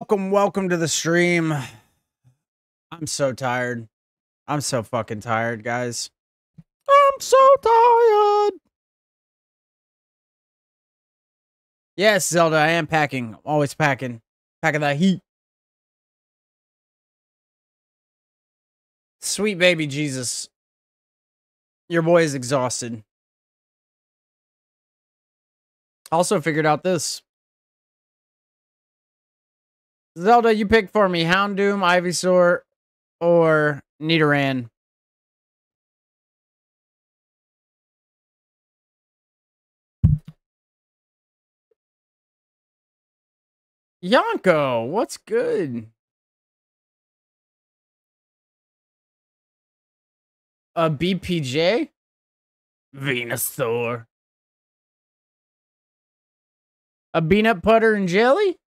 Welcome, welcome to the stream. I'm so tired. I'm so fucking tired, guys. I'm so tired. Yes, Zelda, I am packing. I'm always packing. Packing that heat. Sweet baby Jesus. Your boy is exhausted. Also figured out this. Zelda, you pick for me Houndoom, Ivysaur, or Nidoran. Yonko, what's good? A BPJ? Venusaur. A peanut butter and jelly?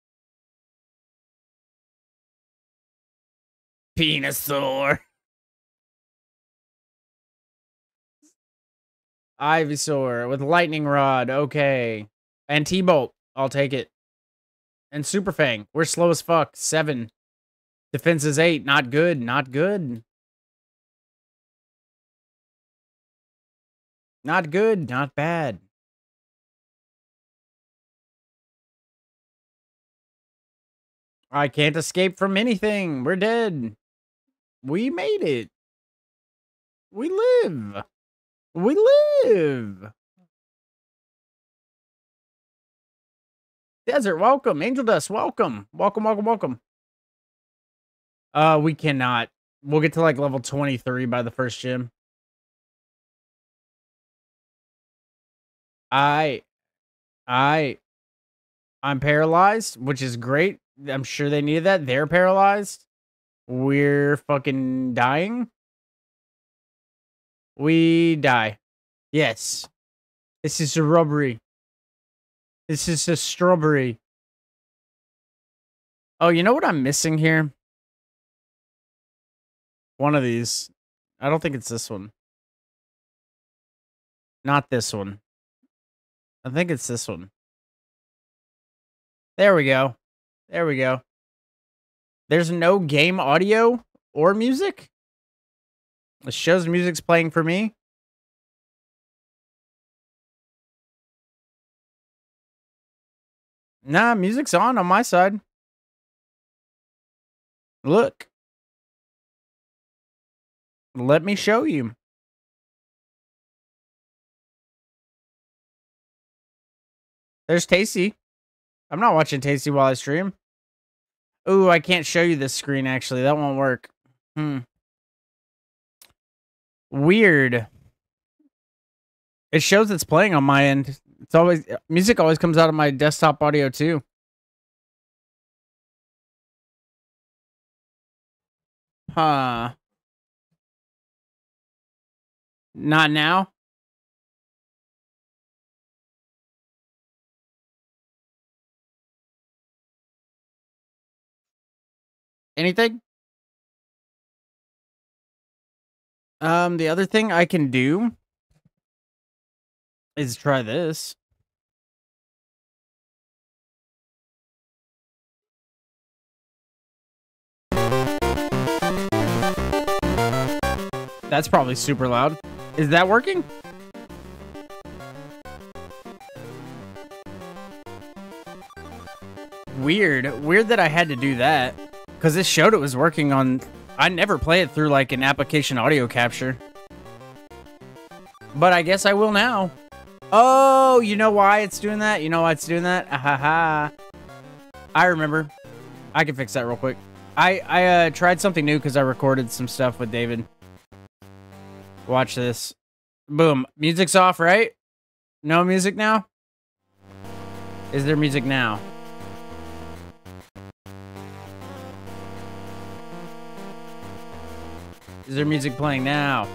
Venusaur. Ivysaur with lightning rod. Okay. And T-Bolt. I'll take it. And Super Fang. We're slow as fuck. Seven. Defense is eight. Not good. Not good. Not good. Not bad. I can't escape from anything. We're dead. We made it. We live. We live. Desert, welcome. Angel Dust, welcome. Welcome, welcome, welcome. Uh, we cannot. We'll get to like level 23 by the first gym. I I I'm paralyzed, which is great. I'm sure they needed that. They're paralyzed. We're fucking dying. We die. Yes. This is a robbery. This is a strawberry. Oh, you know what I'm missing here? One of these. I don't think it's this one. Not this one. I think it's this one. There we go. There we go. There's no game audio or music? It shows music's playing for me. Nah, music's on on my side. Look. Let me show you. There's Tasty. I'm not watching Tasty while I stream. Ooh, I can't show you this screen, actually. That won't work. Hmm. Weird. It shows it's playing on my end. It's always music always comes out of my desktop audio too. Huh. Not now? Anything? Um, the other thing I can do is try this. That's probably super loud. Is that working? Weird. Weird that I had to do that. Because this showed it was working on... I never play it through, like, an application audio capture. But I guess I will now. Oh, you know why it's doing that? You know why it's doing that? Ah, ha, ha. I remember. I can fix that real quick. I, I uh, tried something new because I recorded some stuff with David. Watch this. Boom. Music's off, right? No music now? Is there music now? Is there music playing now?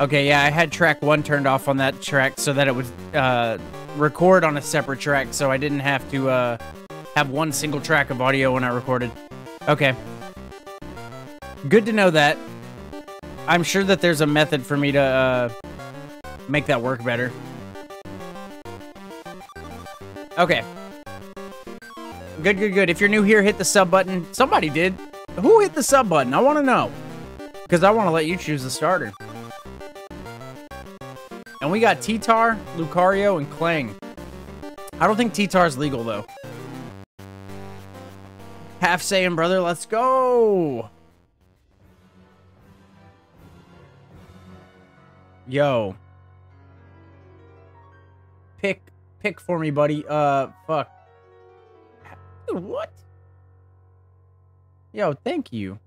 Okay, yeah, I had track one turned off on that track so that it would uh, record on a separate track so I didn't have to uh, have one single track of audio when I recorded. Okay. Good to know that. I'm sure that there's a method for me to uh, make that work better. Okay. Good, good, good. If you're new here, hit the sub button. Somebody did. Who hit the sub button? I want to know. Because I want to let you choose the starter. And we got T-Tar, Lucario, and Klang. I don't think T-Tar's legal, though. Half saying, brother, let's go. Yo. Pick, pick for me, buddy. Uh, fuck. What? Yo, thank you.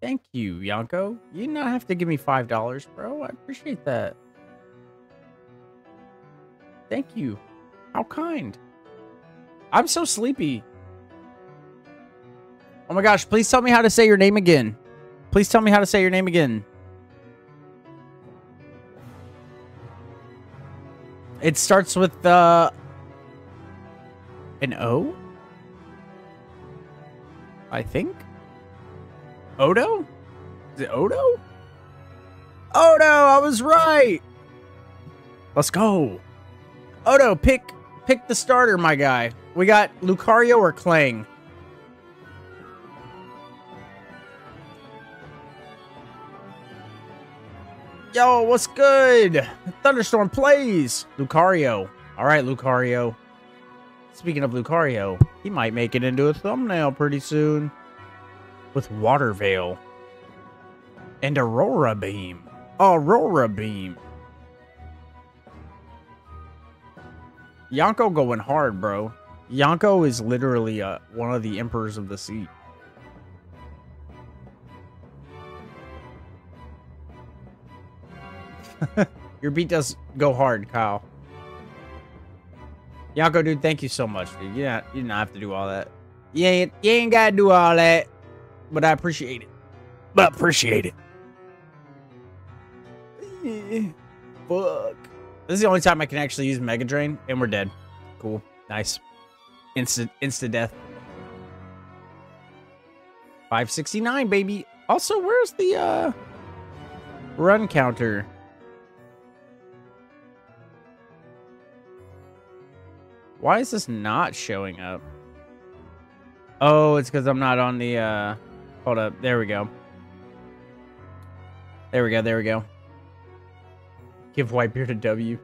Thank you, Yanko. You not have to give me $5, bro. I appreciate that. Thank you. How kind. I'm so sleepy. Oh my gosh, please tell me how to say your name again. Please tell me how to say your name again. It starts with uh, an O? I think. Odo? Is it Odo? Odo, I was right. Let's go. Odo, pick pick the starter, my guy. We got Lucario or Klang. Yo, what's good? Thunderstorm plays. Lucario. All right, Lucario. Speaking of Lucario, he might make it into a thumbnail pretty soon. With Water Veil. And Aurora Beam. Aurora Beam. Yanko going hard, bro. Yanko is literally uh, one of the emperors of the sea. Your beat does go hard, Kyle. Yanko, dude, thank you so much, dude. Yeah, you didn't have to do all that. You ain't, you ain't gotta do all that, but I appreciate it. But appreciate it. Fuck. This is the only time I can actually use Mega Drain, and we're dead. Cool. Nice. Instant, instant death. 569, baby. Also, where's the, uh, run counter? Why is this not showing up? Oh, it's because I'm not on the, uh... Hold up. There we go. There we go. There we go. Give Whitebeard a W.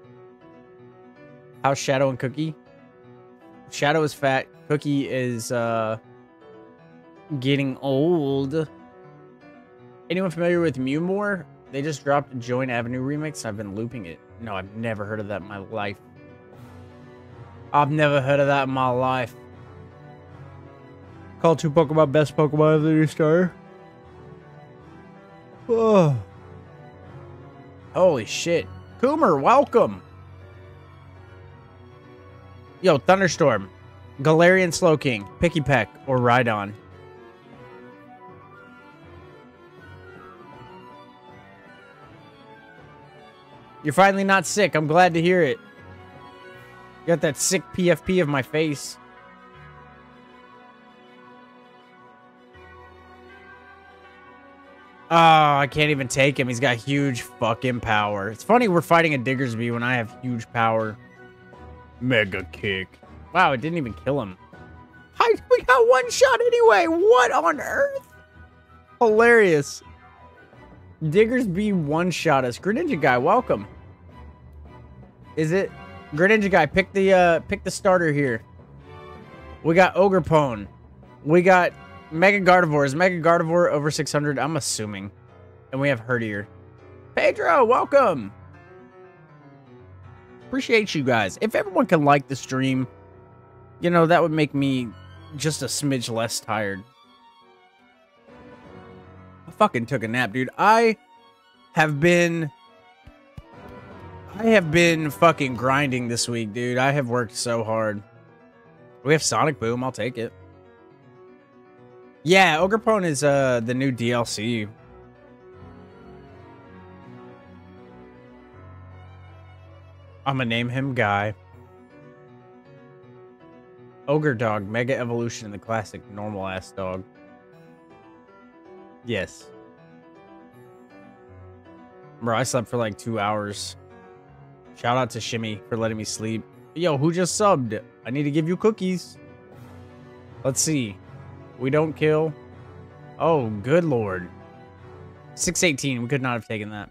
How's Shadow and Cookie? Shadow is fat. Cookie is, uh... Getting old. Anyone familiar with Mewmore? They just dropped Join Avenue remix. I've been looping it. No, I've never heard of that in my life. I've never heard of that in my life. Call two Pokemon best Pokemon of the new star. Oh. Holy shit. Coomer, welcome. Yo, Thunderstorm. Galarian Slowking, Pikipek, or Rhydon. You're finally not sick. I'm glad to hear it. Got that sick PFP of my face. Oh, I can't even take him. He's got huge fucking power. It's funny we're fighting a Diggersby when I have huge power. Mega kick. Wow, it didn't even kill him. I, we got one shot anyway. What on earth? Hilarious. Diggersby one shot us. Greninja guy, welcome. Is it Greninja guy, pick the uh pick the starter here. We got Ogerpon. We got Mega Gardevoir. Is Mega Gardevoir over 600? I'm assuming. And we have Herdier. Pedro, welcome. Appreciate you guys. If everyone can like the stream, you know, that would make me just a smidge less tired. I fucking took a nap, dude. I have been I have been fucking grinding this week, dude. I have worked so hard. We have Sonic Boom. I'll take it. Yeah, Ogerpon is uh the new DLC. I'm gonna name him Guy. Ogre Dog, Mega Evolution in the classic normal ass dog. Yes. Bro, I slept for like two hours. Shout out to Shimmy for letting me sleep. Yo, who just subbed? I need to give you cookies. Let's see. We don't kill. Oh, good lord. 618. We could not have taken that.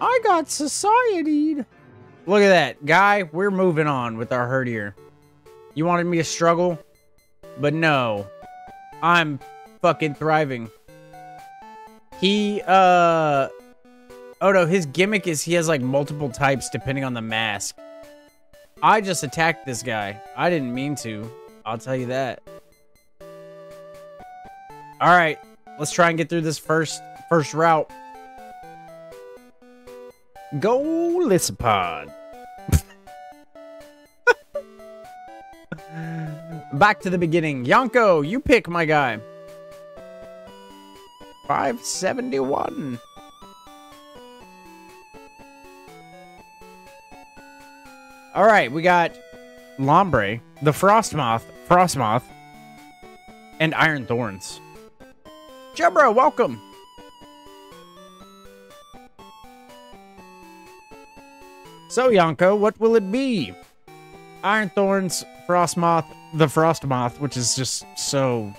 I got society. Look at that. Guy, we're moving on with our herd here. You wanted me to struggle? But no. I'm fucking thriving. He, uh... Oh no, his gimmick is he has like multiple types depending on the mask. I just attacked this guy. I didn't mean to. I'll tell you that. All right, let's try and get through this first first route. Go Lissapod. Back to the beginning. Yonko, you pick my guy. 571. All right, we got Lombre, the Frosmoth, Frosmoth, and Iron Thorns. Jebra, welcome. So, Yonko, what will it be? Iron Thorns, Frosmoth, the Frosmoth, which is just so...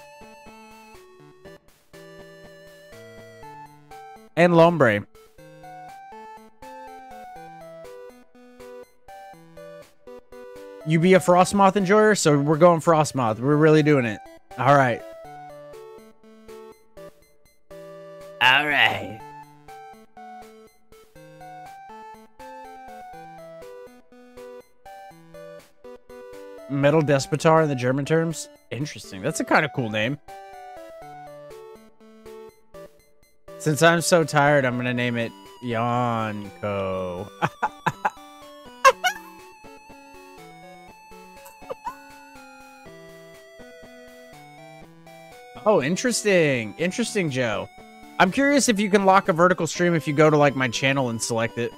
And Lombre. You be a Frosmoth enjoyer, so we're going Frosmoth. We're really doing it. All right. All right. Metal Despotar in the German terms? Interesting. That's a kind of cool name. Since I'm so tired, I'm going to name it Yonko. Oh, interesting. Interesting, Joe. I'm curious if you can lock a vertical stream if you go to like my channel and select it.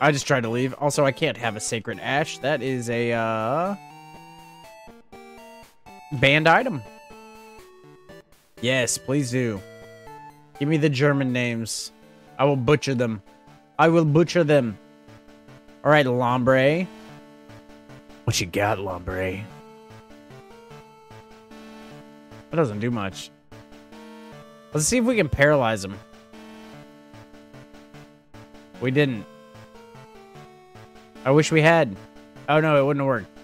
I just tried to leave. Also, I can't have a Sacred Ash. That is a, uh... Banned item. Yes, please do. Give me the German names. I will butcher them. I will butcher them. All right, Lombre. What you got, Lombre? That doesn't do much. Let's see if we can paralyze him. We didn't. I wish we had. Oh no, it wouldn't have worked.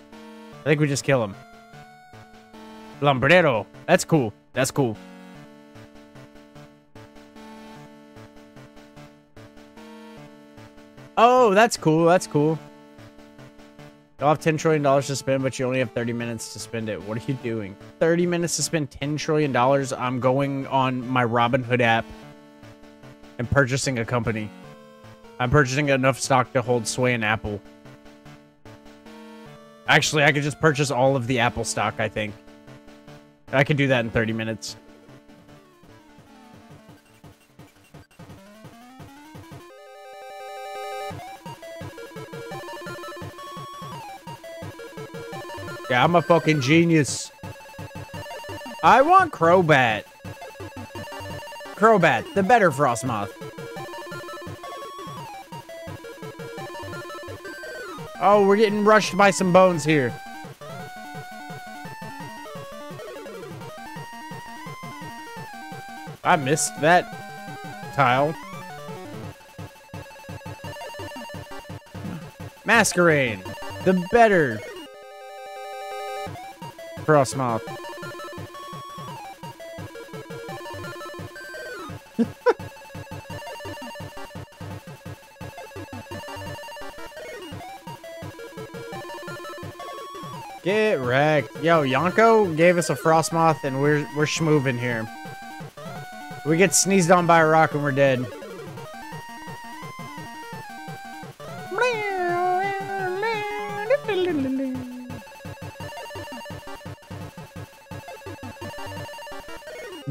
I think we just kill him. Lombrero. That's cool. That's cool. Oh, that's cool. That's cool. You'll have $10 trillion to spend, but you only have 30 minutes to spend it. What are you doing? 30 minutes to spend $10 trillion? I'm going on my Robinhood app and purchasing a company. I'm purchasing enough stock to hold sway in Apple. Actually, I could just purchase all of the Apple stock, I think. I could do that in 30 minutes. Yeah, I'm a fucking genius. I want Crobat. Crobat, the better Frosmoth. Oh, we're getting rushed by some bones here. I missed that tile. Masquerain, the better Frosmoth. Get wrecked. Yo, Yonko gave us a Frosmoth and we're we're schmoving here. We get sneezed on by a rock and we're dead.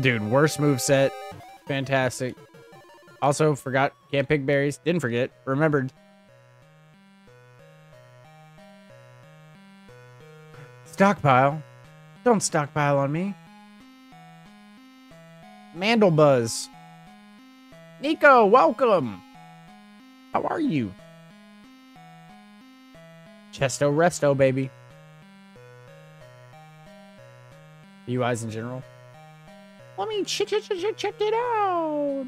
Dude, worst move set. Fantastic. Also, forgot, can't pick berries. Didn't forget. Remembered. Stockpile? Don't stockpile on me. Mandelbuzz. Nico, welcome. How are you? Chesto resto, baby. UIs in general. Let me ch ch ch check it out.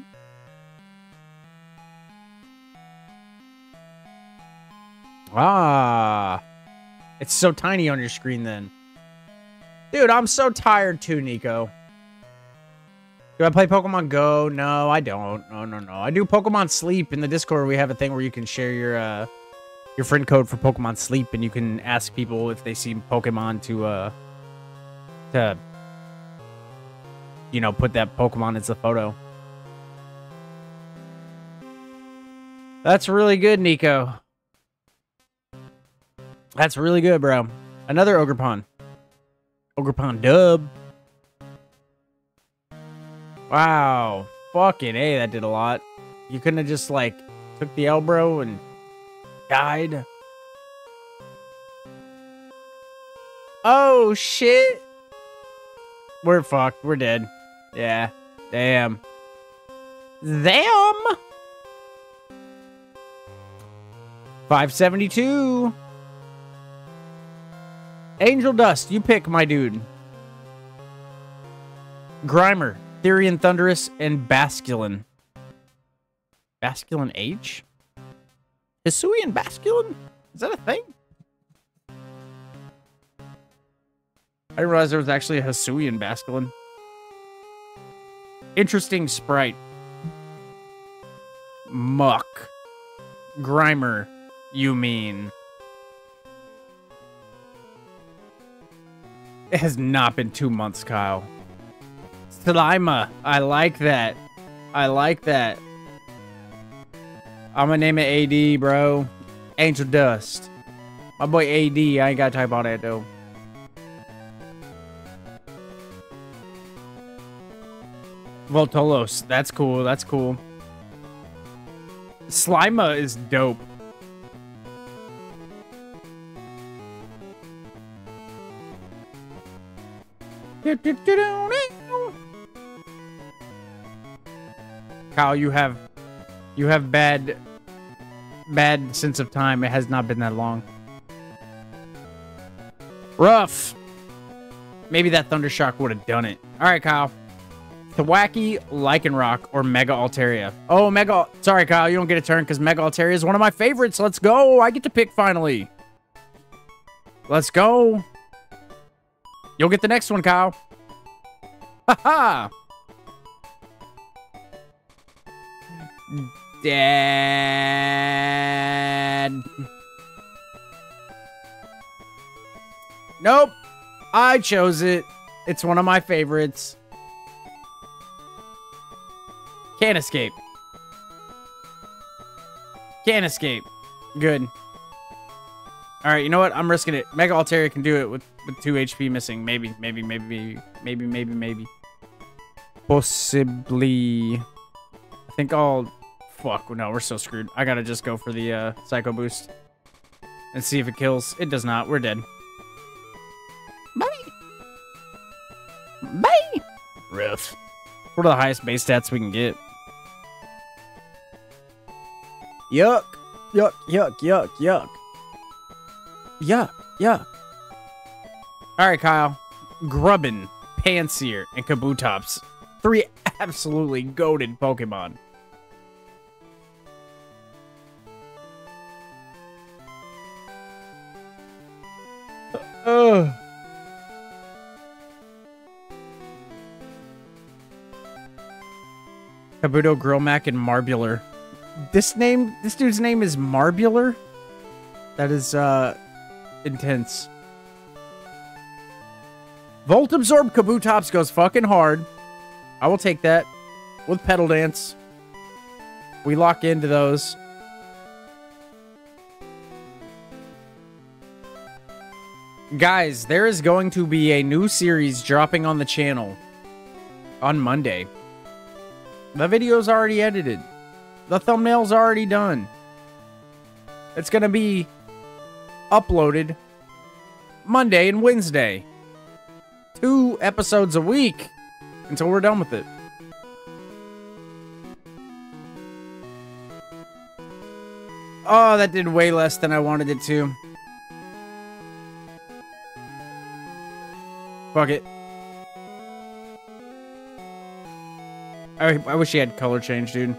Ah. It's so tiny on your screen then. Dude, I'm so tired too, Nico. Do I play Pokemon Go? No, I don't. No, no, no. I do Pokemon Sleep. In the Discord, we have a thing where you can share your uh, your friend code for Pokemon Sleep, and you can ask people if they see Pokemon to uh to you know put that Pokemon as a photo. That's really good, Nico. That's really good, bro. Another Ogerpon. Ogerpon dub. Wow. Fucking A, that did a lot. You couldn't have just, like, took the elbow and died. Oh, shit. We're fucked. We're dead. Yeah. Damn. Damn. 572. Angel Dust, you pick, my dude. Grimer, Therian Thundurus, and Basculin. Basculin H? Hisuian Basculin? Is that a thing? I didn't realize there was actually a Hisuian Basculin. Interesting sprite. Muck. Grimer, you mean. It has not been two months, Kyle. Slima. I like that. I like that. I'm gonna name it AD, bro. Angel Dust. My boy AD. I ain't gotta type all that, though. Voltolos. That's cool. That's cool. Slima is dope. Kyle, you have you have bad bad sense of time. It has not been that long. Rough. Maybe that Thundershock would have done it. All right, Kyle. Thwackey, Lycanroc, or Mega Altaria. Oh, Mega... Sorry, Kyle. You don't get a turn because Mega Altaria is one of my favorites. Let's go. I get to pick finally. Let's go. You'll get the next one, Kyle. Ha ha! Dad. Nope. I chose it. It's one of my favorites. Can't escape. Can't escape. Good. All right, you know what? I'm risking it. Mega Altaria can do it with, with 2 HP missing. Maybe, maybe, maybe, maybe, maybe, maybe. Possibly. I think I'll... Fuck, no, we're so screwed. I gotta just go for the uh, Psycho Boost. And see if it kills. It does not. We're dead. Bye! Bye! Rough. What are the highest base stats we can get? Yuck. Yuck, yuck, yuck, yuck. Yuck, yuck. Alright, Kyle. Grubbin, Pansear, and Kabutops. Three absolutely goaded Pokemon. Ugh. Kabuto, Grillmak, and Marbular. This name, this dude's name is Marbular? That is, uh, intense. Volt Absorb Kabutops goes fucking hard. I will take that. With Petal Dance. We lock into those. Guys, there is going to be a new series dropping on the channel on Monday. The video's already edited. The thumbnail's already done. It's going to be uploaded Monday and Wednesday. Two episodes a week until we're done with it. Oh, that did way less than I wanted it to. Fuck it. I, I wish he had color change, dude.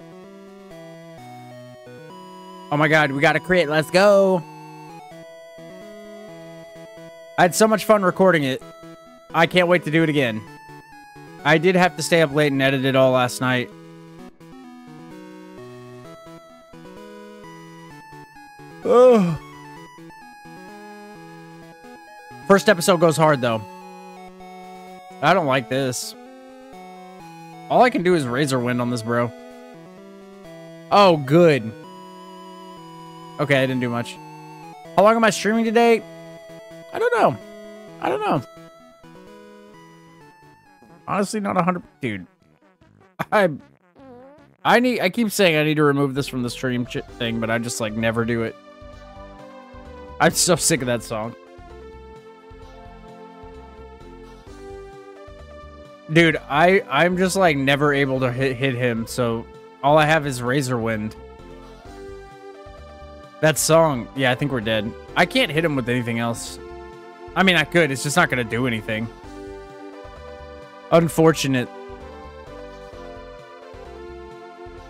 Oh my god, we gotta create. Let's go. I had so much fun recording it. I can't wait to do it again. I did have to stay up late and edit it all last night. Oh. First episode goes hard, though. I don't like this. All I can do is Razor Wind on this, bro. Oh, good. Okay, I didn't do much. How long am I streaming today? I don't know. I don't know. Honestly, not a hundred. Dude, I, I need. I keep saying I need to remove this from the stream thing, but I just like never do it. I'm so sick of that song. Dude, I I'm just like never able to hit hit him. So all I have is Razor Wind. That song, yeah, I think we're dead. I can't hit him with anything else. I mean, I could. It's just not going to do anything. Unfortunate.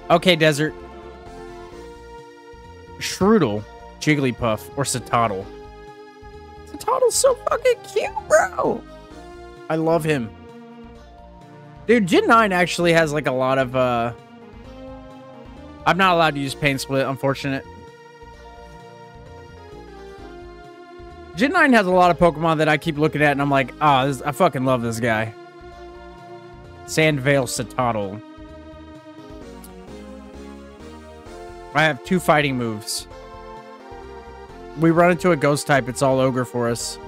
Okay, Desert. Shroodle, Jigglypuff, or Cetoddle. Cetoddle's so fucking cute, bro. I love him. Dude, Gen 9 actually has like a lot of, uh... I'm not allowed to use Pain Split, unfortunate. Gen 9 has a lot of Pokemon that I keep looking at and I'm like, ah, oh, I fucking love this guy. Sandvale Cetoddle. I have two fighting moves. We run into a ghost type, it's all ogre for us.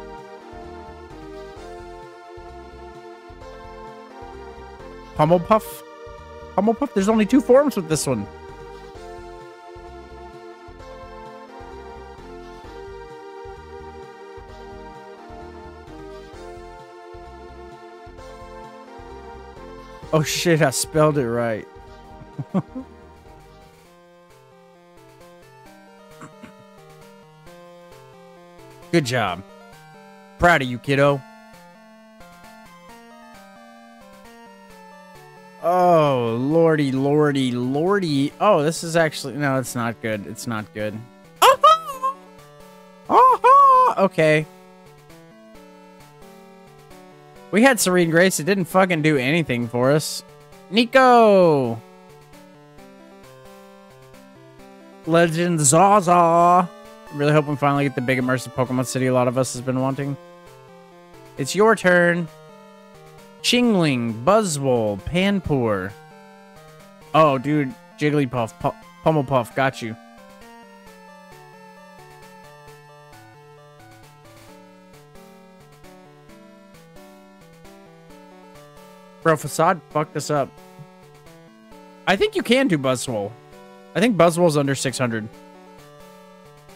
Pummel Puff? Pummel Puff? There's only two forms with this one. Oh shit, I spelled it right. Good job. Proud of you, kiddo. Oh, lordy, lordy, lordy. Oh, this is actually... No, it's not good. It's not good. Oh, oh, okay. We had Serene Grace. It didn't fucking do anything for us. Nico! Legend Zaza. Really hoping finally get the big immersive Pokemon City a lot of us has been wanting. It's your turn. Chingling, Buzzwole, Panpour. Oh, dude. Jigglypuff, P Pummelpuff, got you. Bro, Facade fucked us up. I think you can do Buzzwole. I think Buzzwole's under 600.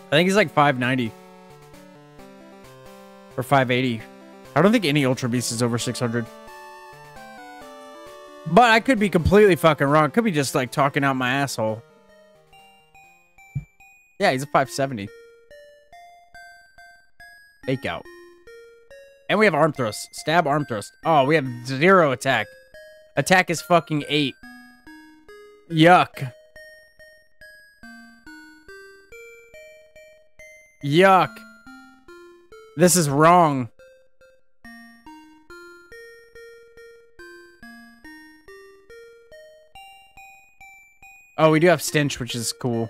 I think he's like 590. Or 580. I don't think any Ultra Beast is over 600. But I could be completely fucking wrong. Could be just like talking out my asshole. Yeah, he's a 570. Fake out. And we have arm thrust. Stab arm thrust. Oh, we have zero attack. Attack is fucking eight. Yuck. Yuck. This is wrong. Oh, we do have Stench, which is cool.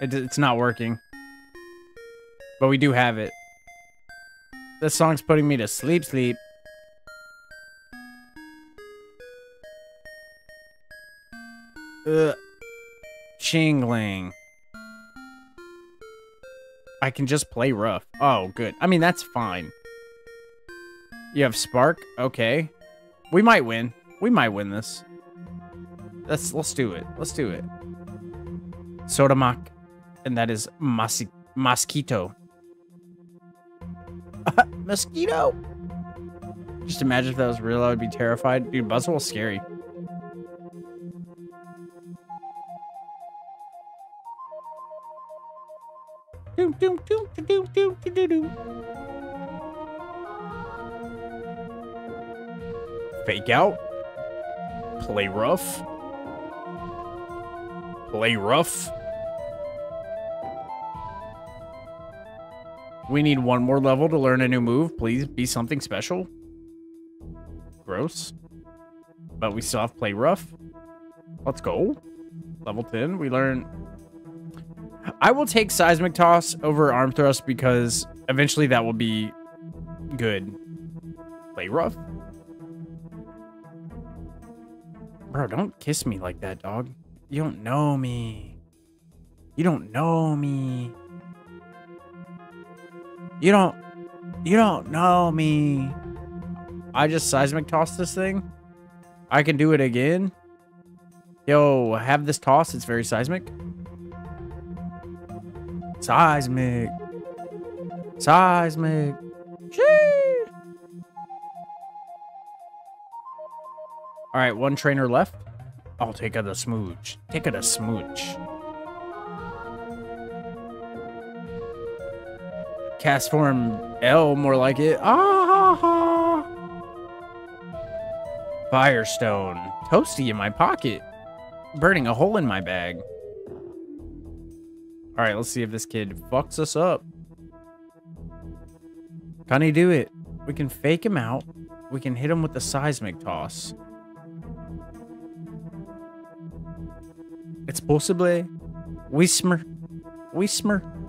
It, it's not working. But we do have it. This song's putting me to sleep, sleep. Ugh. Chingling. I can just play rough. Oh, good. I mean, that's fine. You have Spark? Okay. We might win. We might win this. Let's let's do it. Let's do it. Sodamak. And that is Mas Mosquito. Mosquito! Just imagine if that was real, I would be terrified. Dude, Buzzwole's scary. Doom, doom. Fake out. Play rough. Play rough. We need one more level to learn a new move. Please be something special. Gross. But we still have play rough. Let's go. Level 10. We learn... I will take seismic toss over arm thrust because eventually that will be good. Play rough. Bro, don't kiss me like that, dog. You don't know me. You don't know me. You don't... You don't know me. I just seismic toss this thing. I can do it again. Yo, have this toss. It's very seismic. Seismic. Seismic. All right, one trainer left. I'll take a smooch. Take a smooch. Castform L, more like it. Ah ha ha. Firestone. Toasty in my pocket. Burning a hole in my bag. All right, let's see if this kid fucks us up. Can he do it? We can fake him out. We can hit him with the seismic toss. It's possibly Whismur. Whismur.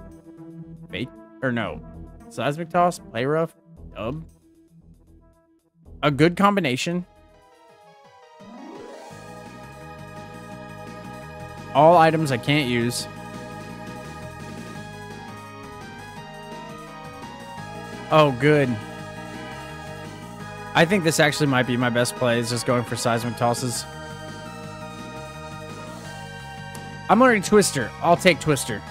Or no. Seismic toss, play rough, dub. A good combination. All items I can't use. Oh, good. I think this actually might be my best play, is just going for seismic tosses. I'm learning Twister. I'll take Twister.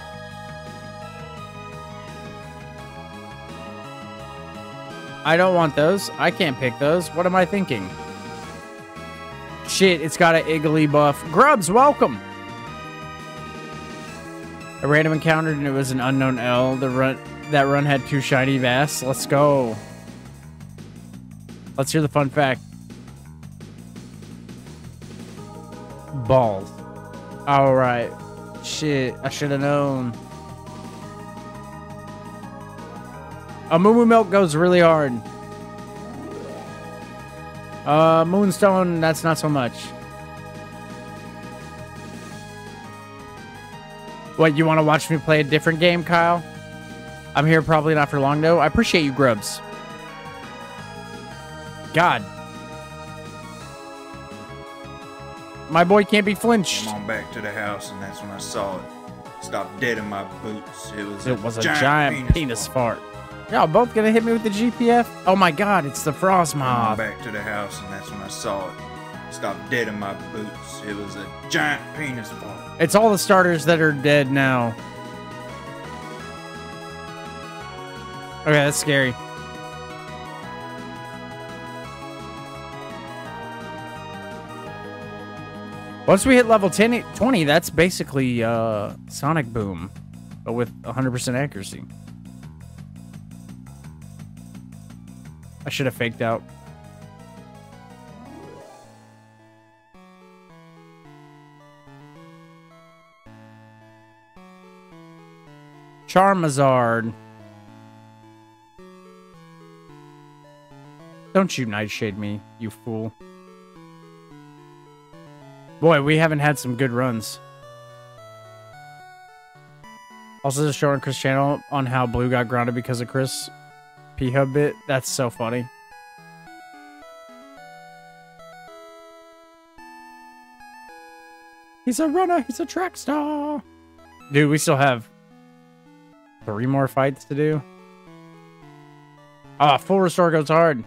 I don't want those. I can't pick those. What am I thinking? Shit, it's got an Igglybuff. Grubs, welcome! A random encounter and it was an unknown L. The run that run had two shiny Vass. Let's go. Let's hear the fun fact. Balls. All right. Shit, I should have known. A Moo Milk goes really hard. Uh, Moonstone, that's not so much. What, you want to watch me play a different game, Kyle? I'm here probably not for long, though. I appreciate you, Grubs. God. My boy can't be flinched. I'm on back to the house, and that's when I saw it. Stopped dead in my boots. It was, It a, was a giant, giant, penis, penis, fart. fart. Y'all both gonna hit me with the GPF? Oh my god, it's the Frost Mob. back to the house, and that's when I saw it. Stopped dead in my boots. It was a giant penis fart. It's all the starters that are dead now. Okay, that's scary. Once we hit level 10, 20, that's basically uh, Sonic Boom, but with 100% accuracy. I should have faked out. Charmazard. Don't you nightshade me, you fool. Boy, we haven't had some good runs. Also, the show on Chris channel on how Blue got grounded because of Chris P Hub bit. That's so funny. He's a runner. He's a track star. Dude, we still have three more fights to do. Ah, full restore goes hard.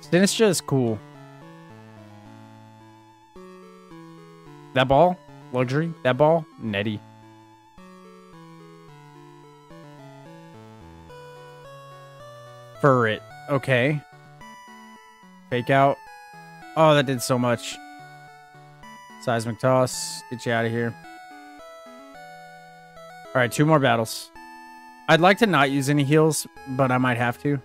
Sinistra is cool. That ball, luxury. That ball, netty. Fur it. Okay. Fake out. Oh, that did so much. Seismic toss. Get you out of here. All right, two more battles. I'd like to not use any heals, but I might have to.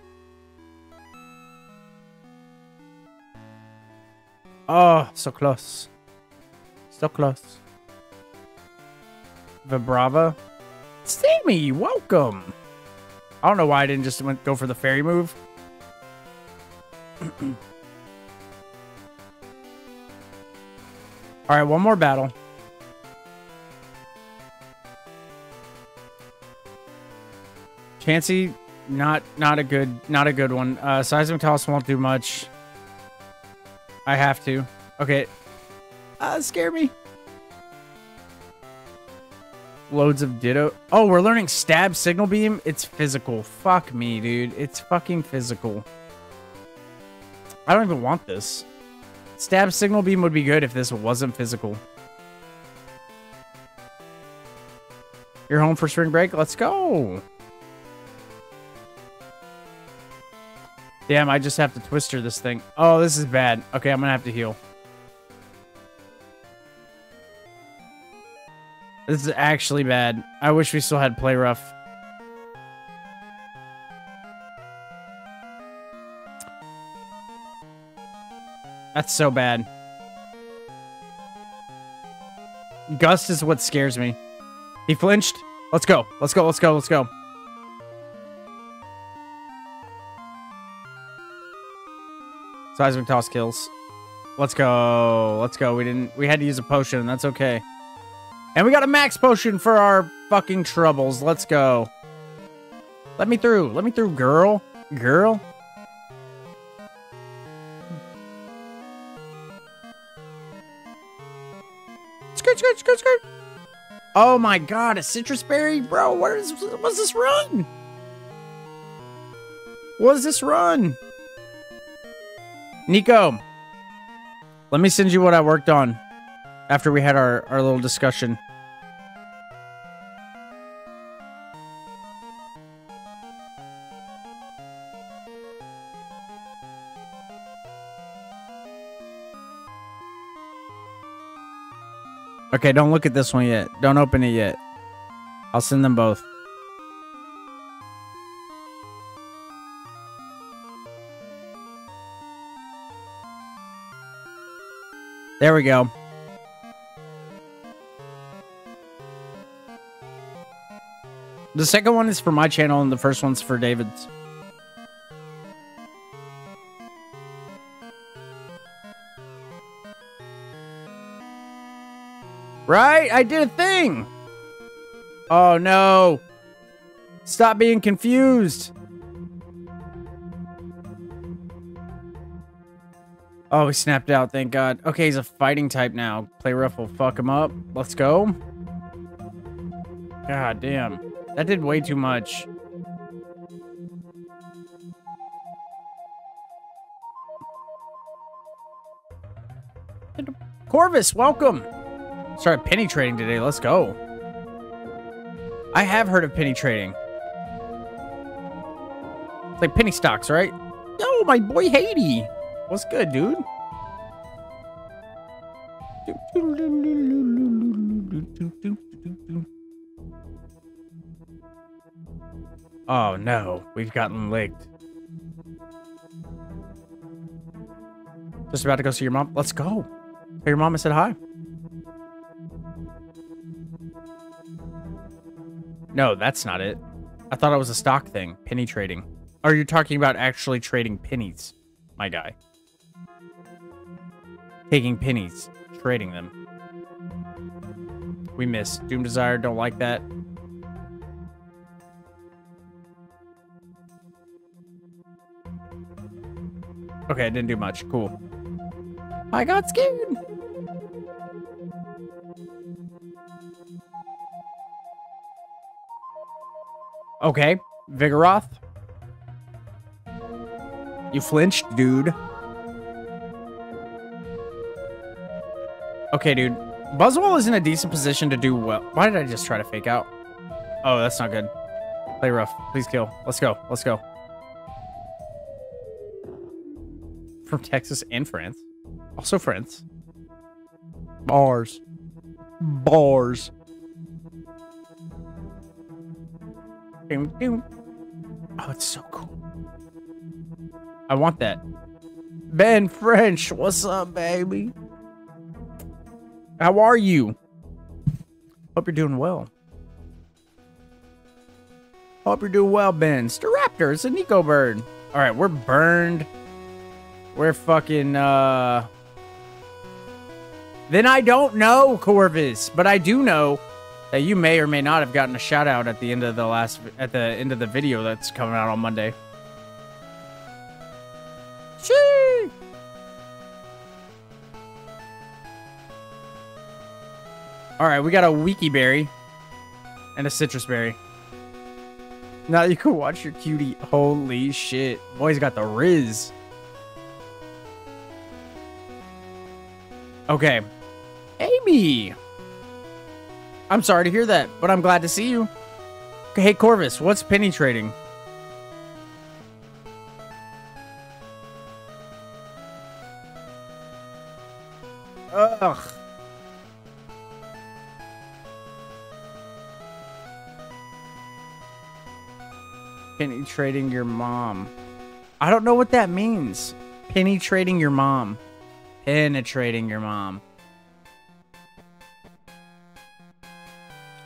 Oh, so close. So close. Vibrava. Sammy, welcome. I don't know why I didn't just go for the fairy move. All right, one more battle. Chansey, not not a good not a good one. Uh, seismic toss won't do much. I have to. Okay. Uh, scare me. Loads of ditto. Oh, we're learning stab signal beam. It's physical. Fuck me, dude. It's fucking physical. I don't even want this. Stab signal beam would be good if this wasn't physical. You're home for spring break? Let's go. Damn, I just have to twister this thing. Oh, this is bad. Okay, I'm gonna have to heal. This is actually bad. I wish we still had play rough. That's so bad. Gust is what scares me. He flinched. Let's go. Let's go. Let's go. Let's go. Seismic toss kills. Let's go. Let's go. We didn't. We had to use a potion. That's okay. And we got a max potion for our fucking troubles. Let's go. Let me through. Let me through, girl. Girl. Skirt, skirt, skirt, skirt. Oh my god, a Sitrus berry? Bro, what is what's this run? What is this run? Nico, let me send you what I worked on after we had our, our little discussion. Okay, don't look at this one yet. Don't open it yet. I'll send them both. There we go. The second one is for my channel and the first one's for David's. Right? I did a thing. Oh no. Stop being confused. Oh, he snapped out, thank God. Okay, he's a fighting type now. Play rough will fuck him up. Let's go. God damn. That did way too much. Corvus, welcome. Started penny trading today. Let's go. I have heard of penny trading. It's like penny stocks, right? Oh, my boy Haiti. What's good, dude? Oh no, we've gotten licked. Just about to go see your mom. Let's go. Hey, your mama said hi. No, that's not it. I thought it was a stock thing. Penny trading. Are you talking about actually trading pennies, my guy? Taking pennies, trading them. We missed. Doom Desire, don't like that. Okay, I didn't do much. Cool. I got scared. Okay, Vigoroth. You flinched, dude. Okay, dude. Buzzwole is in a decent position to do well. Why did I just try to fake out? Oh, that's not good. Play rough. Please kill. Let's go. Let's go. From Texas and France. Also France. Bars. Bars. Doom, doom. Oh, it's so cool. I want that. Ben French, what's up, baby? How are you? Hope you're doing well. Hope you're doing well, Ben. Staraptor, it's a Nico bird. All right, we're burned. We're fucking, uh... Then I don't know, Corvus, but I do know that you may or may not have gotten a shout out at the end of the last, at the end of the video that's coming out on Monday. Shee! All right, we got a wiki berry and a Sitrus berry. Now you can watch your cutie. Holy shit. Boy's got the Riz. Okay. Amy. I'm sorry to hear that, but I'm glad to see you. Hey, Corvus, what's penny trading? Ugh. Penny trading your mom. I don't know what that means. Penny trading your mom. Penetrating your mom.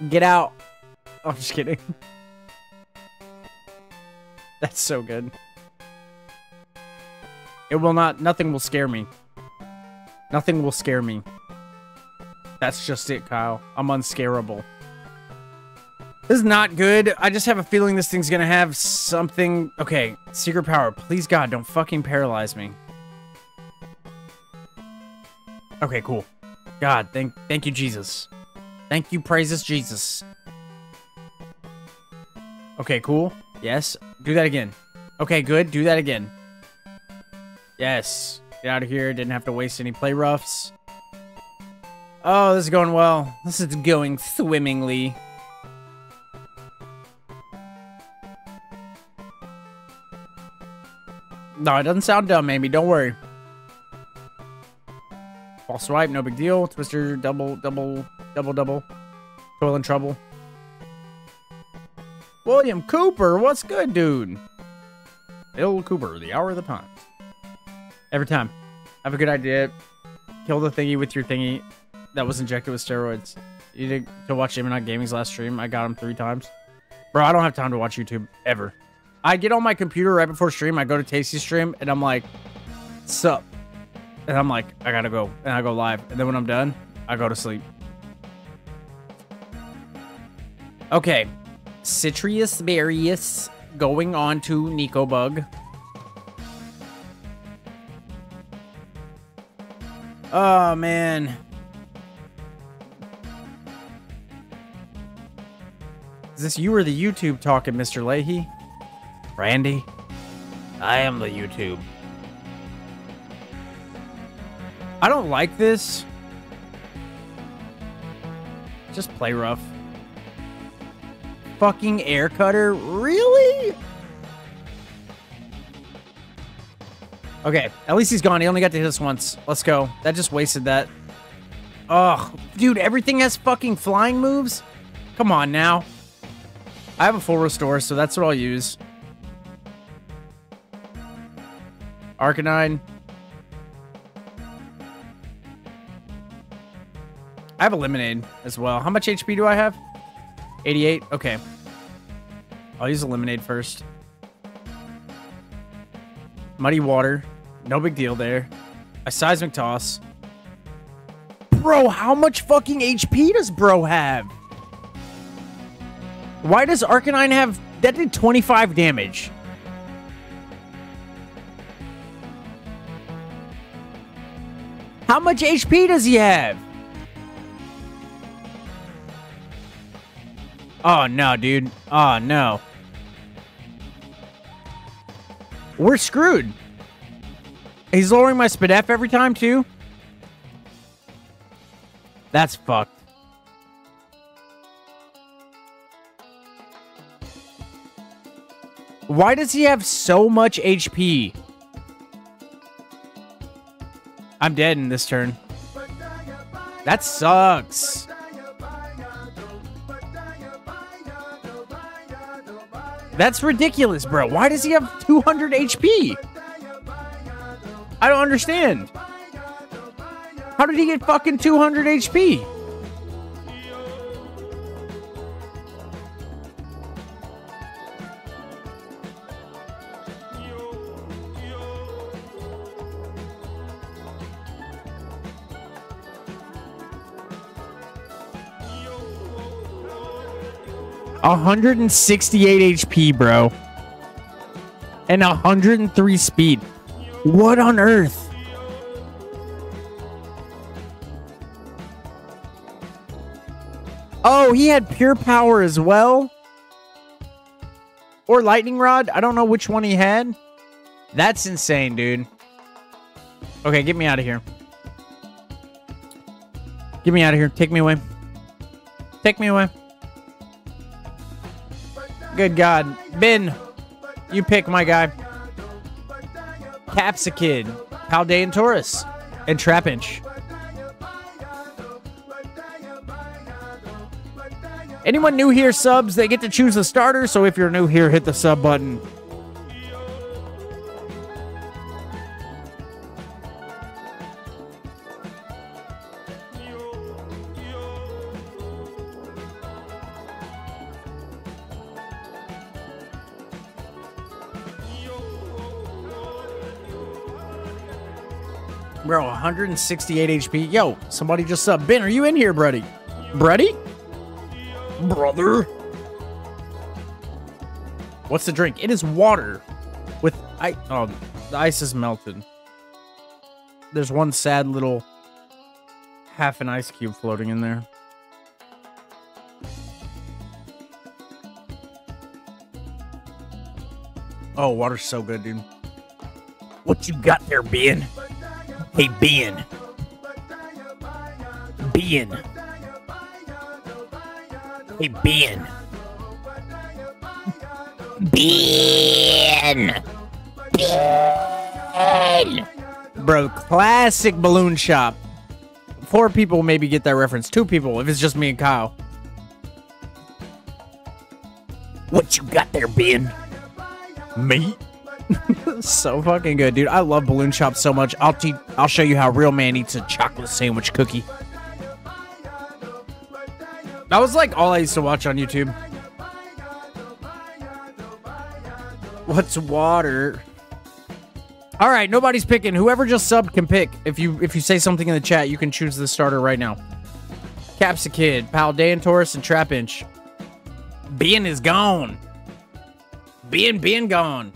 Get out. I'm just kidding. That's so good. It will not, nothing will scare me. Nothing will scare me. That's just it, Kyle. I'm unscarable. This is not good. I just have a feeling this thing's gonna have something... Okay, secret power. Please, God, don't fucking paralyze me. Okay, cool. God, thank, thank you, Jesus. Thank you, praises Jesus. Okay, cool. Yes. Do that again. Okay, good. Do that again. Yes. Get out of here. Didn't have to waste any play roughs. Oh, this is going well. This is going swimmingly. No, it doesn't sound dumb, Amy. Don't worry. False swipe, no big deal. Twister, double, double, double, double. Toil and trouble. William Cooper, what's good, dude? Bill Cooper, the hour of the times. Every time. I have a good idea. Kill the thingy with your thingy that was injected with steroids. You need to watch Not Gaming's last stream. I got him three times. Bro, I don't have time to watch YouTube ever. I get on my computer right before stream. I go to Tasty's stream and I'm like, sup? And I'm like, I gotta go. And I go live. And then when I'm done, I go to sleep. Okay. Sitrus Berries going on to Nico Bug. Oh, man. Is this you or the YouTube talking, Mr. Leahy? Randy? I am the YouTube. I don't like this. Just play rough. Fucking air cutter? Really? Okay, at least he's gone. He only got to hit us once. Let's go. That just wasted that. Ugh. Dude, everything has fucking flying moves? Come on now. I have a full restore, so that's what I'll use. Arcanine. I have a Lemonade as well. How much HP do I have? 88? Okay. I'll use a Lemonade first. Muddy Water. No big deal there. A Seismic Toss. Bro, how much fucking HP does bro have? Why does Arcanine have... That did 25 damage. How much HP does he have? Oh, no, dude. Oh, no. We're screwed. He's lowering my SPDEF every time, too? That's fucked. Why does he have so much HP? I'm dead in this turn. That sucks. That's ridiculous, bro. Why does he have 200 HP? I don't understand. How did he get fucking 200 HP? Hundred and sixty-eight HP, bro, and hundred and three speed. What on earth? Oh, he had pure power as well. Or lightning rod. I don't know which one he had. That's insane, dude. Okay, get me out of here. Get me out of here. Take me away. Take me away. Good God. Ben, you pick my guy. Capsakid, Paldean Tauros, and Trapinch. Anyone new here subs, they get to choose the starter, so if you're new here, hit the sub button. 168 HP. Yo, somebody just sub. Ben, are you in here, buddy? Buddy? Brother? What's the drink? It is water with I. Oh, the ice is melted. There's one sad little half an ice cube floating in there. Oh, water's so good, dude. What you got there, Ben? Hey, Ben. Ben. Hey, Ben. Ben. Ben. Bro, classic balloon shop. Four people maybe get that reference. Two people if it's just me and Kyle. What you got there, Ben? Meat? so fucking good, dude. I love Balloon Shop so much. I'll te- I'll show you how real man eats a chocolate sandwich cookie. That was like all I used to watch on YouTube. What's water? All right, nobody's picking. Whoever just sub can pick. If you if you say something in the chat, you can choose the starter right now. Capsakid, Paldean Tauros, and Trapinch. Ben is gone. Ben, Ben gone.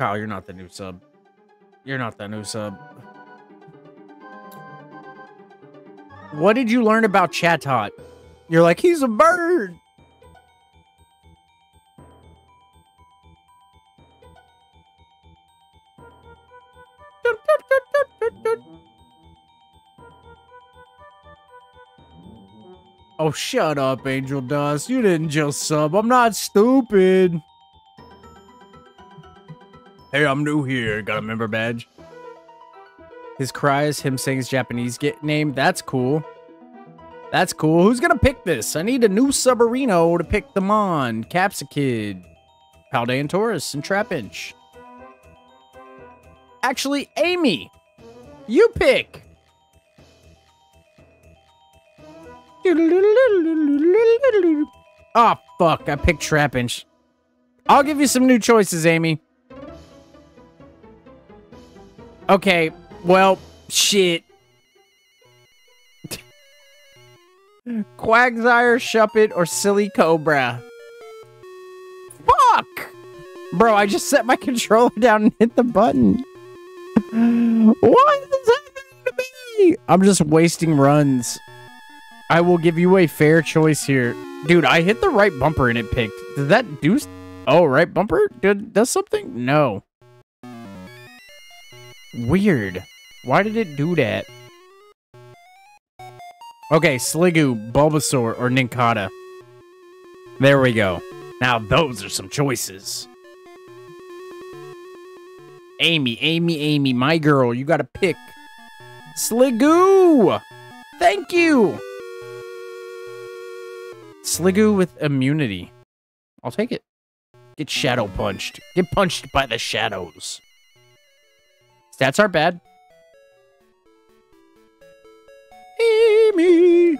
Kyle, you're not the new sub. You're not the new sub. What did you learn about Chatot? You're like, he's a bird. Oh, shut up, Angel Dust. You didn't just sub. I'm not stupid. Hey, I'm new here. Got a member badge. His cries, him saying his Japanese get name. That's cool. That's cool. Who's gonna pick this? I need a new Subarino to pick them on. Capsakid, Paldean Tauros, and Trapinch. Actually, Amy, you pick. Oh, fuck. I picked Trapinch. I'll give you some new choices, Amy. Okay, well, shit. Quagsire, Shuppet, or Silicobra? Fuck! Bro, I just set my controller down and hit the button. What is happening to me? I'm just wasting runs. I will give you a fair choice here. Dude, I hit the right bumper and it picked. Did that do... Oh, right bumper? Did, does something? No. Weird. Why did it do that? Okay, Sliggoo, Bulbasaur, or Nincada. There we go. Now those are some choices. Amy, Amy, Amy, my girl, you gotta pick. Sliggoo! Thank you! Sliggoo with immunity. I'll take it. Get shadow punched. Get punched by the shadows. Stats aren't bad. Amy.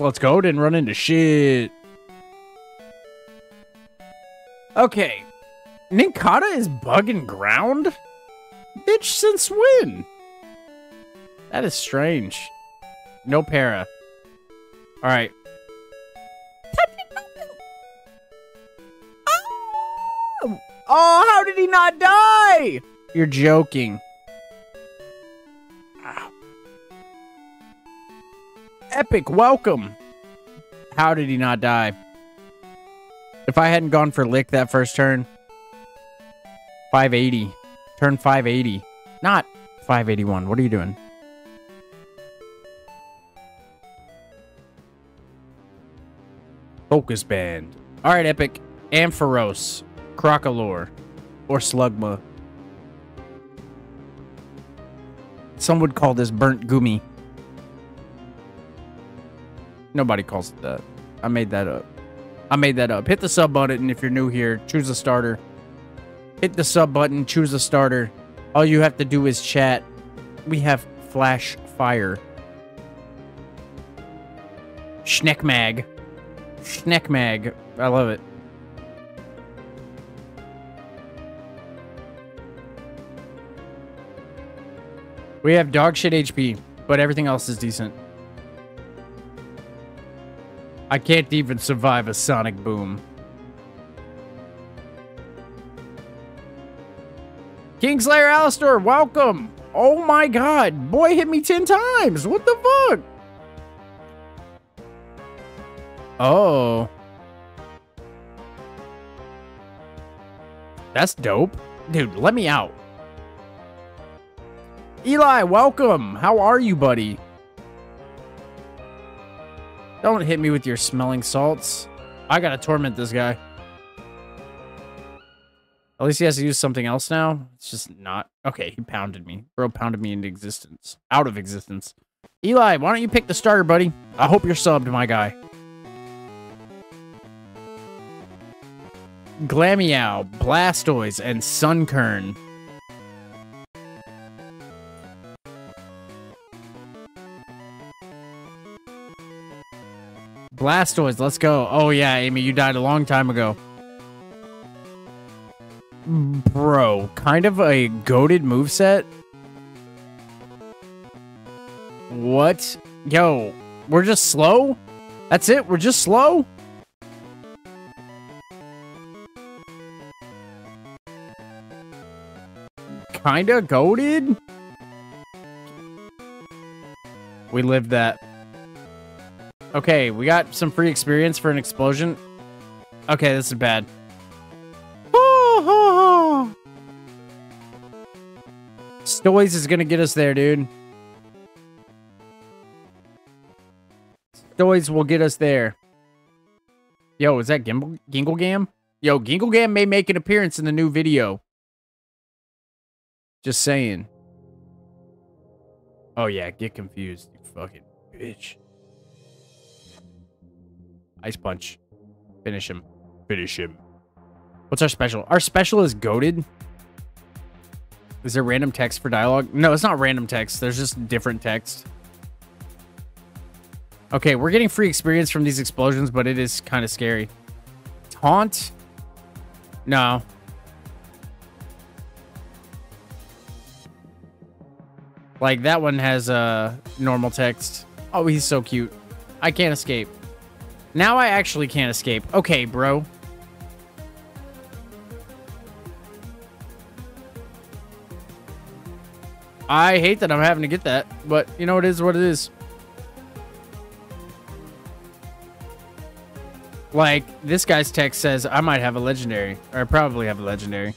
Let's go. Didn't run into shit. Okay. Nincada is bugging ground? Bitch, since when? That is strange. No para. Alright. Oh! oh, how did he not die? You're joking. Ow. Epic, welcome. How did he not die? If I hadn't gone for lick that first turn, 580. Turn 580. Not 581. What are you doing? Focus Band. All right, Epic. Ampharos. Crocalor. Or Slugma. Some would call this burnt gumi. Nobody calls it that. I made that up. I made that up. Hit the sub button if you're new here. Choose a starter. Hit the sub button. Choose a starter. All you have to do is chat. We have Flash Fire. Schneckmag. Schneckmag. I love it. We have dog shit HP, but everything else is decent. I can't even survive a sonic boom. Kingslayer Alistair, welcome! Oh my god, boy hit me 10 times! What the fuck? Oh. That's dope. Dude, let me out. Eli, welcome! How are you, buddy? Don't hit me with your smelling salts. I gotta torment this guy. At least he has to use something else now. It's just not. Okay, he pounded me. Bro pounded me into existence. Out of existence. Eli, why don't you pick the starter, buddy? I hope you're subbed, my guy. Glameow, Blastoise, and Sunkern. Blastoise, let's go. Oh, yeah, Amy, you died a long time ago. Bro, kind of a goaded moveset? What? Yo, we're just slow? That's it? We're just slow? Kinda goaded? We lived that. Okay, we got some free experience for an explosion. Okay, this is bad. Stoys is gonna get us there, dude. Stoys will get us there. Yo, is that Gimble Ginglegam? Yo, Gingle Gam may make an appearance in the new video. Just saying. Oh yeah, get confused, you fucking bitch. Ice Punch. Finish him. Finish him. What's our special? Our special is goaded. Is there random text for dialogue? No, it's not random text. There's just different text. Okay, we're getting free experience from these explosions, but it is kind of scary. Taunt? No. Like, that one has uh, normal text. Oh, he's so cute. I can't escape. Now I actually can't escape. Okay, bro. I hate that I'm having to get that, but you know, it is what it is. Like, this guy's text says, I might have a legendary. Or I probably have a legendary.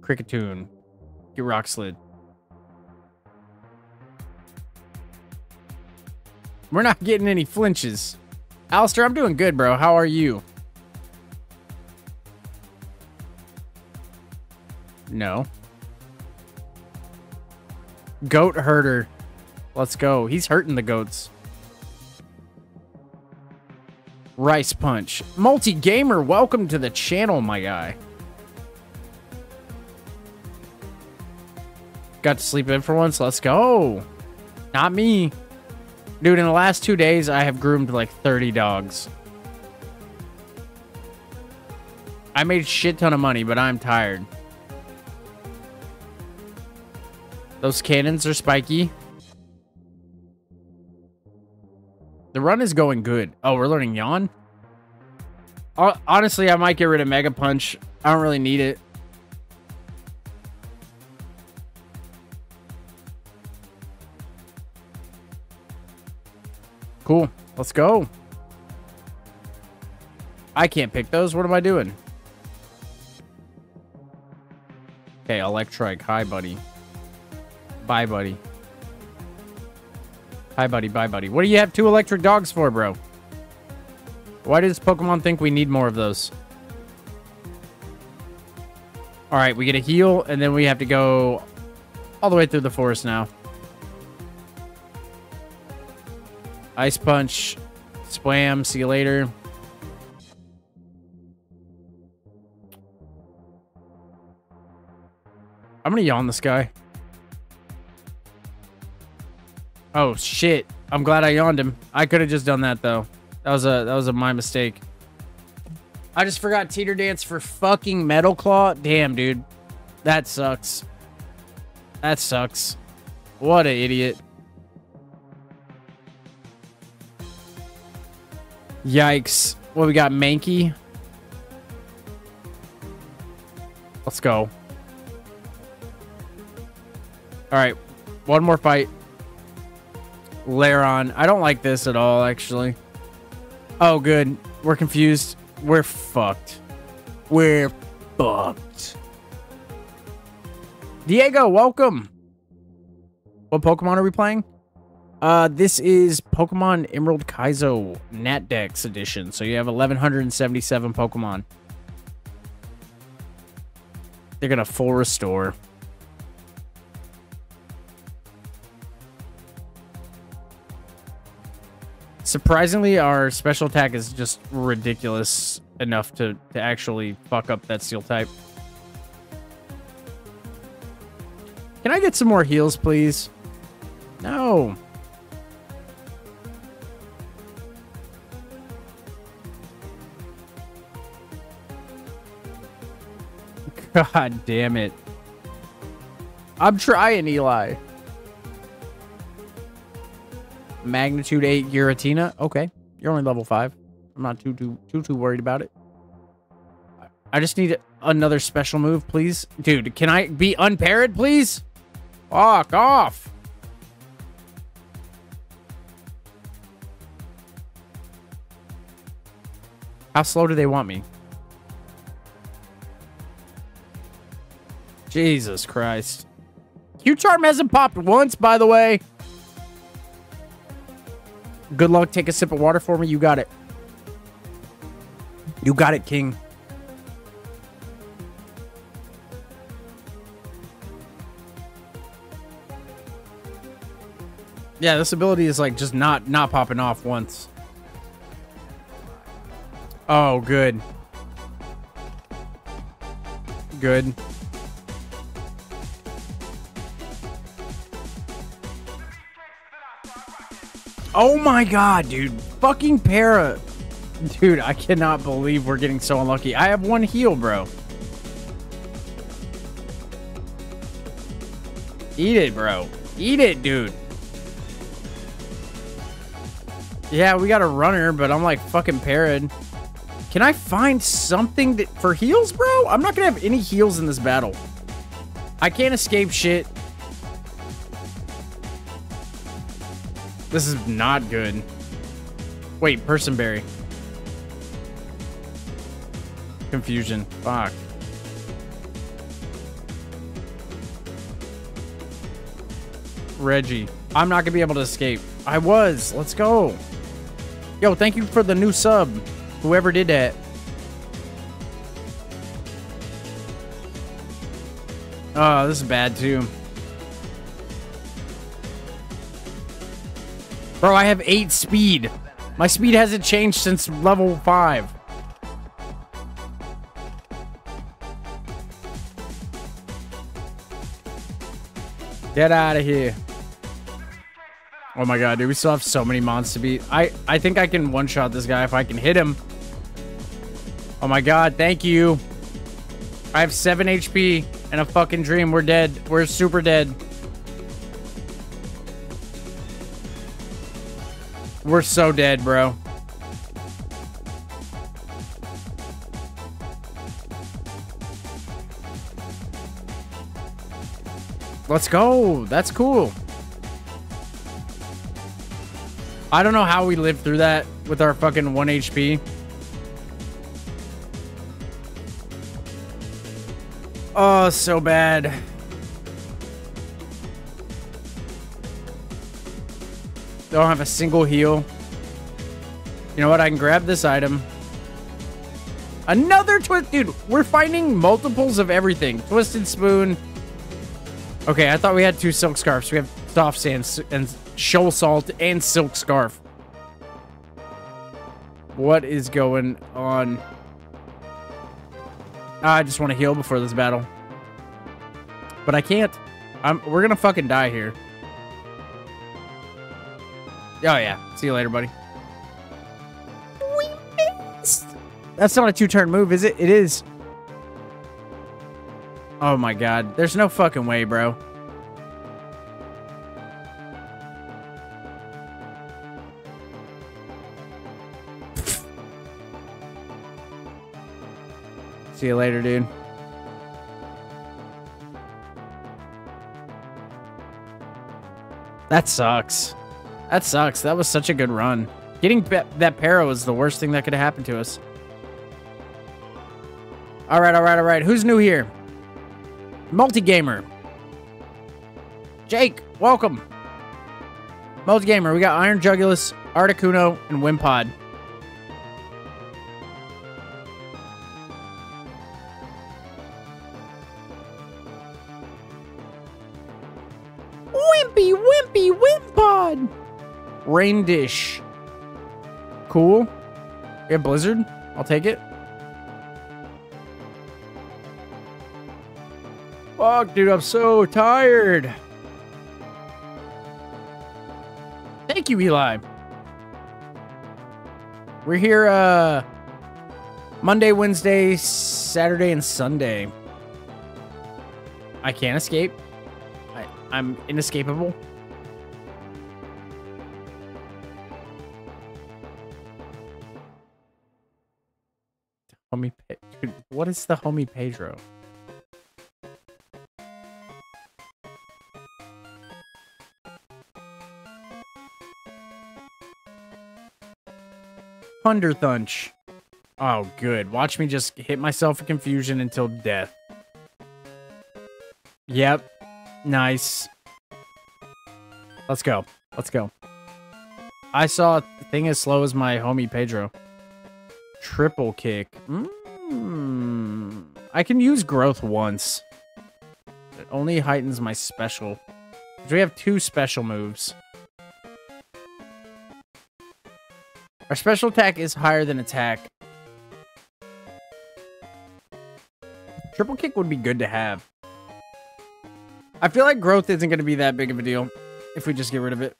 Kricketune. Get Rock Slid. We're not getting any flinches. Alistair, I'm doing good, bro. How are you? No. Goat herder. Let's go. He's hurting the goats. Rice Punch. Multi-gamer, welcome to the channel, my guy. Got to sleep in for once. Let's go. Not me. Dude, in the last two days, I have groomed like 30 dogs. I made shit ton of money, but I'm tired. Those cannons are spiky. The run is going good. Oh, we're learning Yawn? Honestly, I might get rid of Mega Punch. I don't really need it. Cool. Let's go. I can't pick those. What am I doing? Okay, Electric. Hi, buddy. Bye, buddy. Hi, buddy. Bye, buddy. What do you have two electric dogs for, bro? Why does Pokemon think we need more of those? All right, we get a heal, and then we have to go all the way through the forest now. Ice Punch. Splam. See you later. I'm gonna yawn this guy. Oh shit! I'm glad I yawned him. I could have just done that though. That was a that was a my mistake. I just forgot Teeter Dance for fucking Metal Claw. Damn, dude. That sucks. That sucks. What an idiot. Yikes. What we got? Mankey. Let's go. All right. One more fight. Lairon. I don't like this at all, actually. Oh, good. We're confused. We're fucked. We're fucked. Diego, welcome. What Pokemon are we playing? Uh, this is Pokemon Emerald Kaizo Nat Dex edition. So you have 1177 Pokemon. They're gonna full restore. Surprisingly, our special attack is just ridiculous enough to, to actually fuck up that steel type. Can I get some more heals, please? No. God damn it. I'm trying, Eli. Magnitude 8 Giratina. Okay. You're only level 5. I'm not too too too too worried about it. I just need another special move, please. Dude, can I be unpaired, please? Fuck off. How slow do they want me? Jesus Christ. Q-Charm hasn't popped once, by the way. Good luck. Take a sip of water for me. You got it. You got it, King. Yeah, this ability is like just not not popping off once. Oh, good. Good. Oh my god, dude. Fucking para. Dude, I cannot believe we're getting so unlucky. I have one heal, bro. Eat it, bro. Eat it, dude. Yeah, we got a runner, but I'm like fucking parried. Can I find something that for heals, bro? I'm not gonna have any heals in this battle. I can't escape shit. This is not good. Wait, Persim berry. Confusion. Fuck. Reggie. I'm not gonna be able to escape. I was. Let's go. Yo, thank you for the new sub. Whoever did that. Oh, this is bad too. Bro, I have 8 speed. My speed hasn't changed since level 5. Get out of here. Oh my god, dude, we still have so many mons to beat. I, I think I can one-shot this guy if I can hit him. Oh my god, thank you. I have 7 HP and a fucking dream. We're dead. We're super dead. We're so dead, bro. Let's go. That's cool. I don't know how we lived through that with our fucking 1 HP. Oh, so bad. Don't have a single heal. You know what? I can grab this item. Another twist. Dude, we're finding multiples of everything. Twisted spoon. Okay, I thought we had two silk scarves. We have soft sand and shoal salt and silk scarf. What is going on? Ah, I just want to heal before this battle. But I can't. I'm, we're going to fucking die here. Oh, yeah. See you later, buddy. We missed. That's not a two-turn move, is it? It is. Oh, my God. There's no fucking way, bro. See you later, dude. That sucks. That sucks. That was such a good run. Getting that para was the worst thing that could have happened to us. All right, all right, all right. Who's new here? Multi-gamer. Jake, welcome. Multi-gamer, we got Iron Jugulis, Articuno, and Wimpod. Rain Dish. Cool. Yeah, Blizzard. I'll take it. Fuck, dude, I'm so tired. Thank you, Eli. We're here, uh, Monday, Wednesday, Saturday, and Sunday. I can't escape. I, I'm inescapable. Homie, Dude, what is the homie Pedro? Thunder Thunch. Oh, good. Watch me just hit myself in confusion until death. Yep. Nice. Let's go. Let's go. I saw a thing as slow as my homie Pedro. Triple kick. Mm. I can use growth once. It only heightens my special. We have two special moves. Our special attack is higher than attack. Triple kick would be good to have. I feel like growth isn't going to be that big of a deal if we just get rid of it.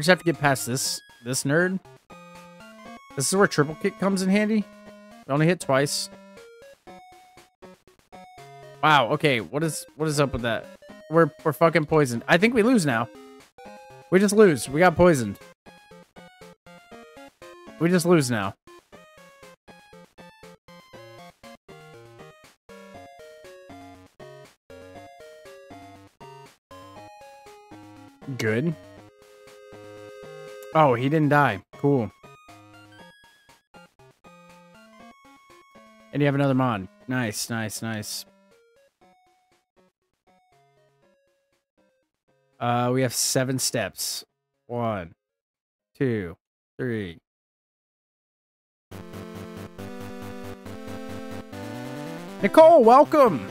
We just have to get past this this nerd. This is where triple kick comes in handy. We only hit twice. Wow, okay. What is what is up with that? We're we're fucking poisoned. I think we lose now. We just lose. We got poisoned. We just lose now. Good. Oh, he didn't die. Cool. And you have another mod. Nice, nice, nice. Uh, we have seven steps. One, two, three. Nicole, welcome!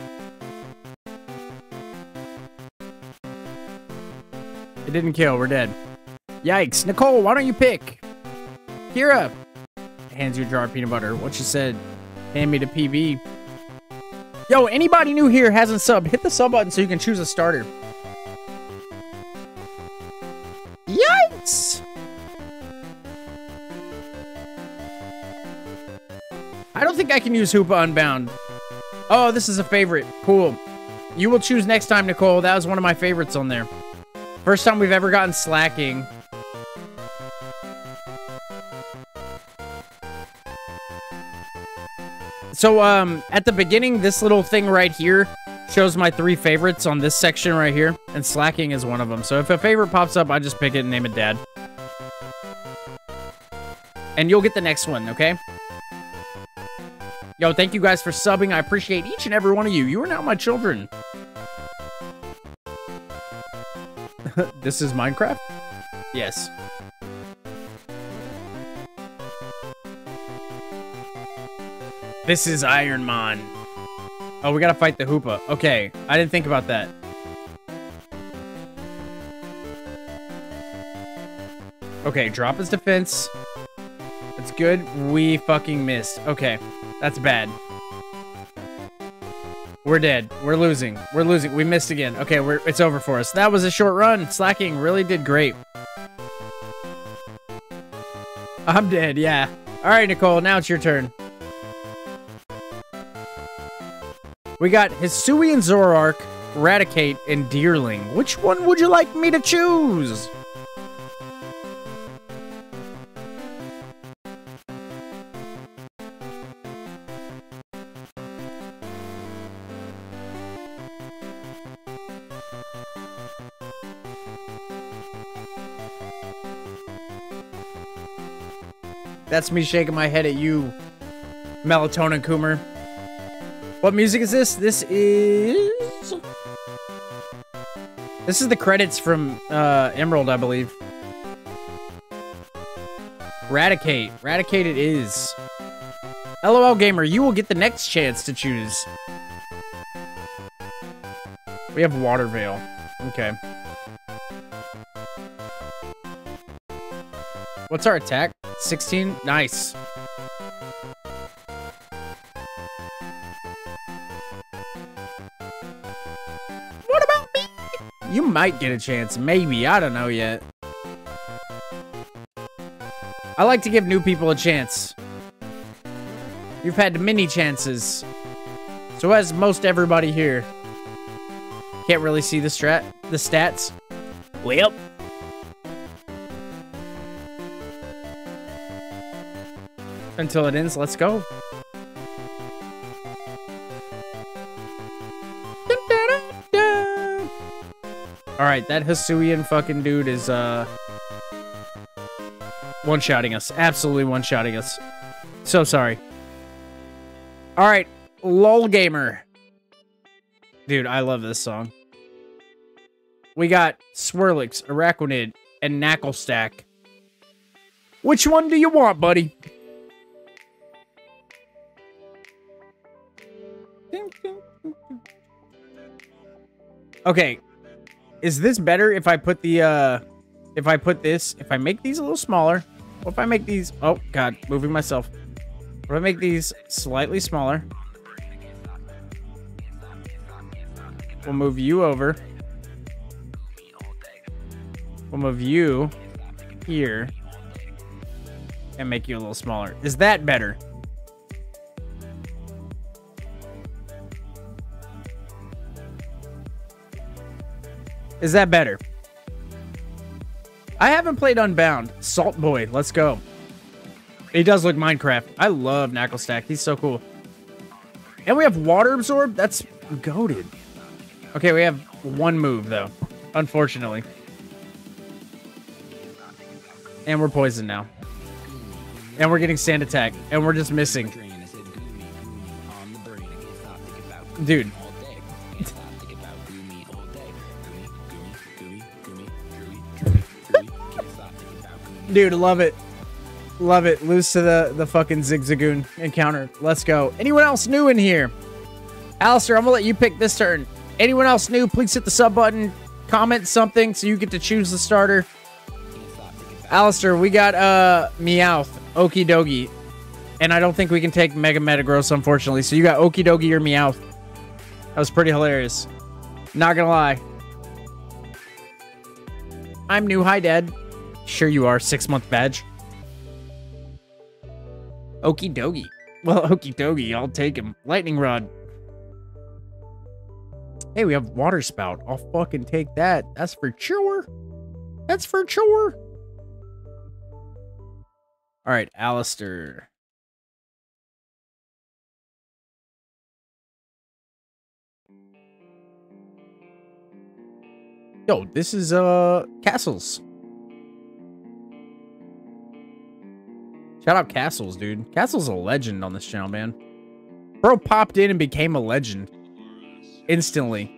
It didn't kill, we're dead. Yikes. Nicole, why don't you pick? Kira hands you a jar of peanut butter. What she said, hand me the PB. Yo, anybody new here hasn't sub, hit the sub button so you can choose a starter. Yikes! I don't think I can use Hoopa Unbound. Oh, this is a favorite. Cool. You will choose next time, Nicole. That was one of my favorites on there. First time we've ever gotten Slaking. So, um, at the beginning, this little thing right here shows my three favorites on this section right here, and Slaking is one of them. So if a favorite pops up, I just pick it and name it Dad. And you'll get the next one, okay? Yo, thank you guys for subbing. I appreciate each and every one of you. You are now my children. this is Minecraft? Yes. This is Ironmon. Oh, we gotta fight the Hoopa. Okay, I didn't think about that. Okay, drop his defense. That's good. We fucking missed. Okay, that's bad. We're dead. We're losing. We're losing. We missed again. Okay, we're it's over for us. That was a short run. Slaking really did great. I'm dead, yeah. All right, Nicole, now it's your turn. We got Hisuian Zoroark, Raticate, and Deerling. Which one would you like me to choose? That's me shaking my head at you, Melatonin Coomer. What music is this? This is... This is the credits from uh, Emerald, I believe. Raticate. Raticate it is. LOL Gamer, you will get the next chance to choose. We have Water Veil. Okay. What's our attack? 16? Nice. Might get a chance. Maybe. I don't know yet. I like to give new people a chance. You've had many chances. So has most everybody here. Can't really see the strat, the stats. Well. Until it ends, let's go. Alright, that Hisuian fucking dude is, uh... One-shotting us. Absolutely one-shotting us. So sorry. Alright, LOL Gamer. Dude, I love this song. We got Swirlix, Araquanid, and Nacli Which one do you want, buddy? Okay. Is this better if I put the, uh, if I put this, if I make these a little smaller? What if I make these, oh, God, moving myself. What if I make these slightly smaller? We'll move you over. We'll move you here and make you a little smaller. Is that better? Is that better? I haven't played Unbound. Salt Boy, let's go. He does look Minecraft. I love Naclstack. He's so cool. And we have Water Absorb. That's goaded. Okay, we have one move, though. Unfortunately. And we're poisoned now. And we're getting Sand Attack. And we're just missing. Dude, Dude, love it. Love it. Lose to the, the fucking Zigzagoon encounter. Let's go. Anyone else new in here? Alistair, I'm gonna let you pick this turn. Anyone else new, please hit the sub button. Comment something so you get to choose the starter. Alistair, we got uh Meowth, Okidogi. And I don't think we can take Mega Metagross, unfortunately. So you got Okidogi or Meowth. That was pretty hilarious. Not gonna lie. I'm new. Hi, Dad. Sure you are. Six month badge. Okie dokie. Well, okie dokie. I'll take him. Lightning rod. Hey, we have water spout. I'll fucking take that. That's for sure. That's for sure. All right, Alistair. Yo, this is uh Castles. Shout out Castles, dude. Castles a legend on this channel, man. Bro popped in and became a legend instantly.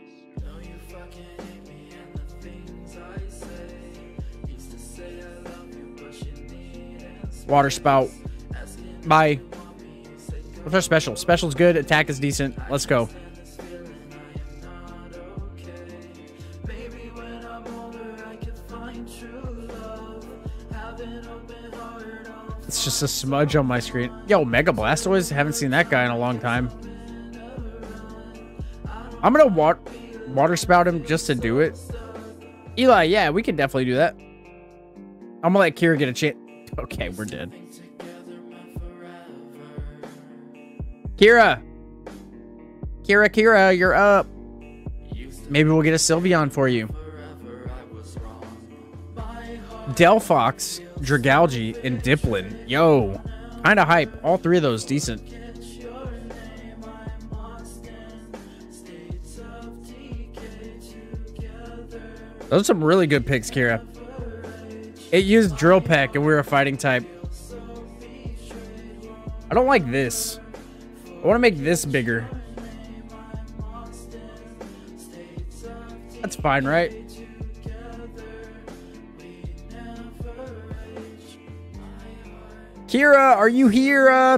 Water spout. Bye. What's our special? Special's good. Attack is decent. Let's go. It's just a smudge on my screen. Yo, Mega Blastoise? Haven't seen that guy in a long time. I'm gonna wa water spout him just to do it. Eli, yeah, we can definitely do that. I'm gonna let Kira get a chance. Okay, we're dead. Kira! Kira, Kira, you're up. Maybe we'll get a Sylveon for you. Delphox, Dragalge, and Dipplin. Yo, kind of hype. All three of those decent. Those are some really good picks, Kira. It used Drill Peck and we were a fighting type. I don't like this. I want to make this bigger. That's fine, right? Kira, are you here? Uh...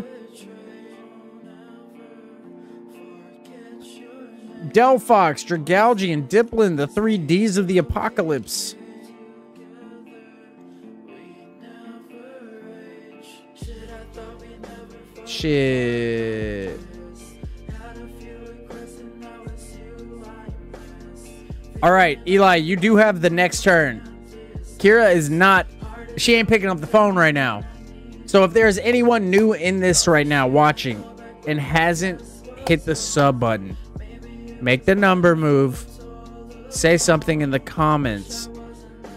Delphox, Dragalge, and Dipplin, the three Ds of the apocalypse. Shit. All right, Eli, you do have the next turn. Kira is not... She ain't picking up the phone right now. So if there's anyone new in this right now watching and hasn't hit the sub button, make the number move, say something in the comments,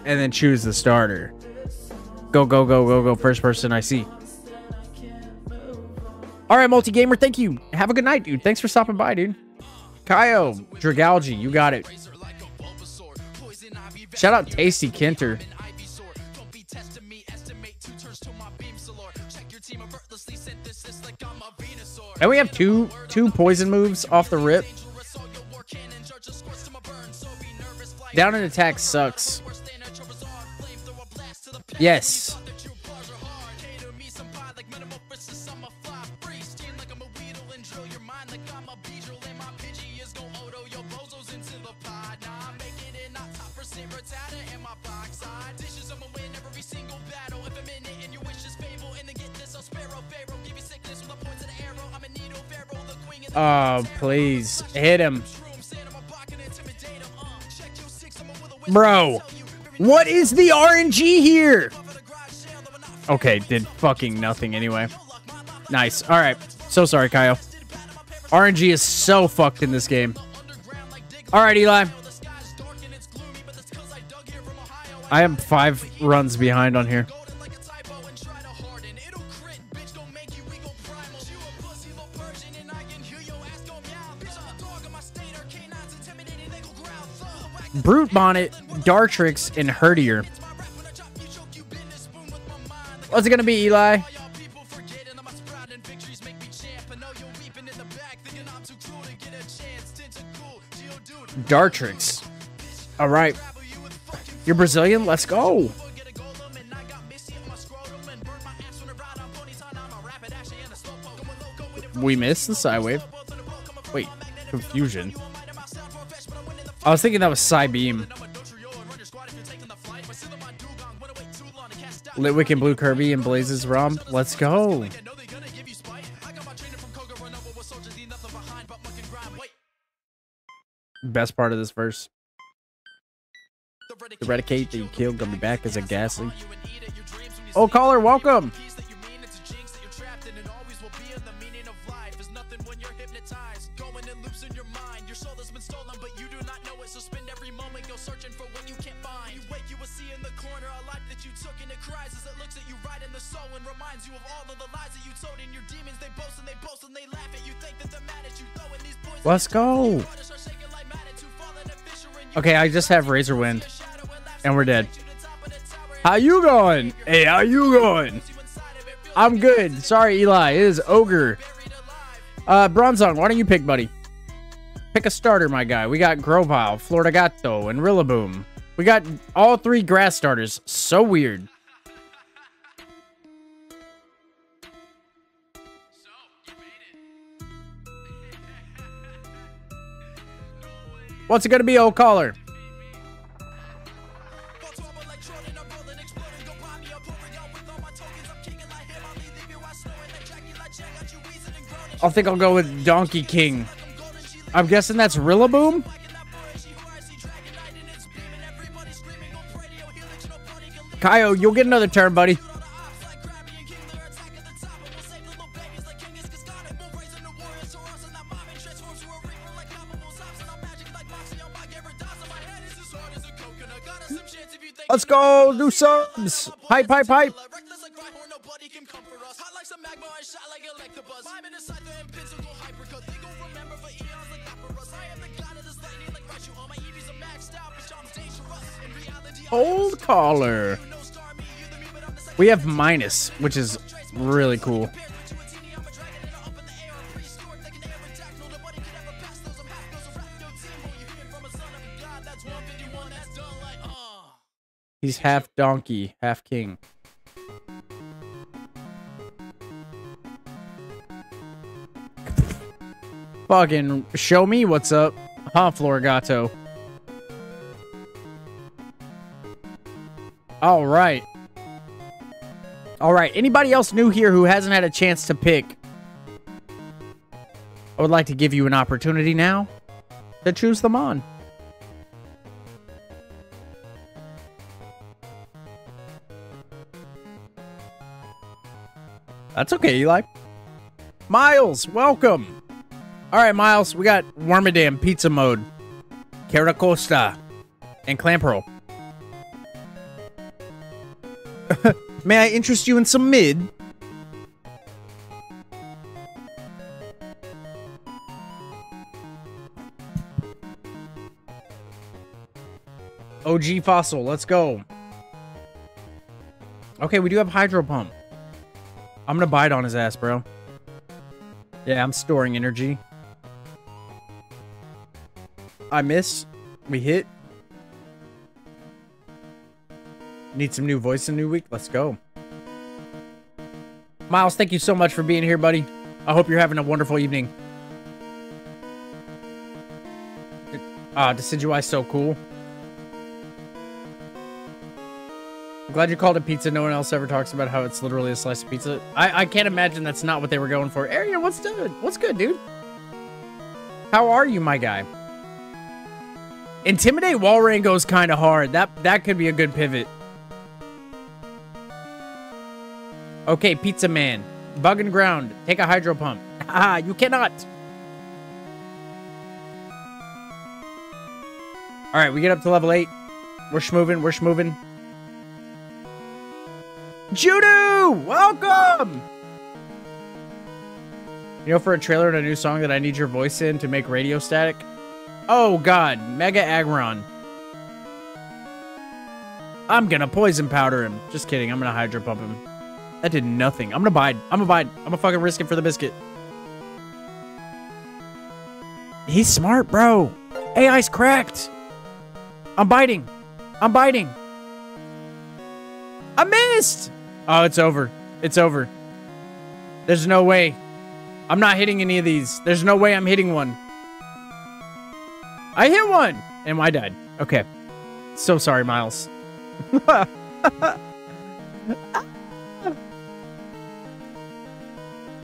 and then choose the starter. Go, go, go, go, go. First person I see. All right, multi-gamer, thank you. Have a good night, dude. Thanks for stopping by, dude. Kyo, Dragalge, you got it. Shout out Tasty Kinter. And we have two two poison moves off the rip. Down and attack sucks. Yes. Oh, please. Hit him. Bro, what is the RNG here? Okay, did fucking nothing anyway. Nice. All right. So sorry, Kyle. RNG is so fucked in this game. All right, Eli. I am five runs behind on here. Brute Bonnet, Dartrix, and Herdier. What's it going to be, Eli? Dartrix. All right. You're Brazilian? Let's go. We missed the Psywave. Wait, confusion. I was thinking that was Psy Beam. Litwick and Blue Kirby and Blazes Romp. Let's go. Best part of this verse. Eradicate that you killed, gonna be back as a ghastly. Oh, caller, welcome. Let's go. Okay, I just have Razor Wind. And we're dead. How you going? Hey, how you going? I'm good. Sorry, Eli. It is Ogre. Uh, Bronzong, why don't you pick, buddy? Pick a starter, my guy. We got Grovyle, Floragato, and Rillaboom. We got all three grass starters. So weird. What's it gonna be, old caller? I think I'll go with Donkey King. I'm guessing that's Rillaboom? Kyo, you'll get another turn, buddy. Do subs. Hype, hype, hype. Old caller. We have minus, which is really cool. He's half donkey, half king. Fucking show me what's up. Huh, Floragato. All right. All right. Anybody else new here who hasn't had a chance to pick? I would like to give you an opportunity now to choose them on. That's okay, Eli. Miles, welcome. All right, Miles, we got Wormadam Pizza Mode, Carracosta, and Clamperl. May I interest you in some mid? OG Fossil, let's go. Okay, we do have Hydro Pump. I'm gonna bite on his ass, bro. Yeah, I'm storing energy. I miss. We hit. Need some new voice in new week? Let's go. Miles, thank you so much for being here, buddy. I hope you're having a wonderful evening. Ah, uh, Decidueye so cool. Glad you called it pizza. No one else ever talks about how it's literally a slice of pizza. I, I can't imagine that's not what they were going for. Arian, what's good? What's good, dude? How are you, my guy? Intimidate Walrein kind of hard. That that could be a good pivot. Okay, Pizza Man. Bug and ground. Take a hydro pump. Ah, you cannot. All right, we get up to level 8. We're schmoving. We're schmoving. Judo! Welcome! You know, for a trailer and a new song that I need your voice in to make radio static? Oh, God. Mega Aggron. I'm gonna poison powder him. Just kidding. I'm gonna hydro pump him. That did nothing. I'm gonna bide. I'm gonna bide. I'm gonna fucking risk it for the biscuit. He's smart, bro. AI's cracked. I'm biting. I'm biting. I missed. Oh, it's over. It's over. There's no way. I'm not hitting any of these. There's no way I'm hitting one. I hit one! And I died. Okay. So sorry, Miles.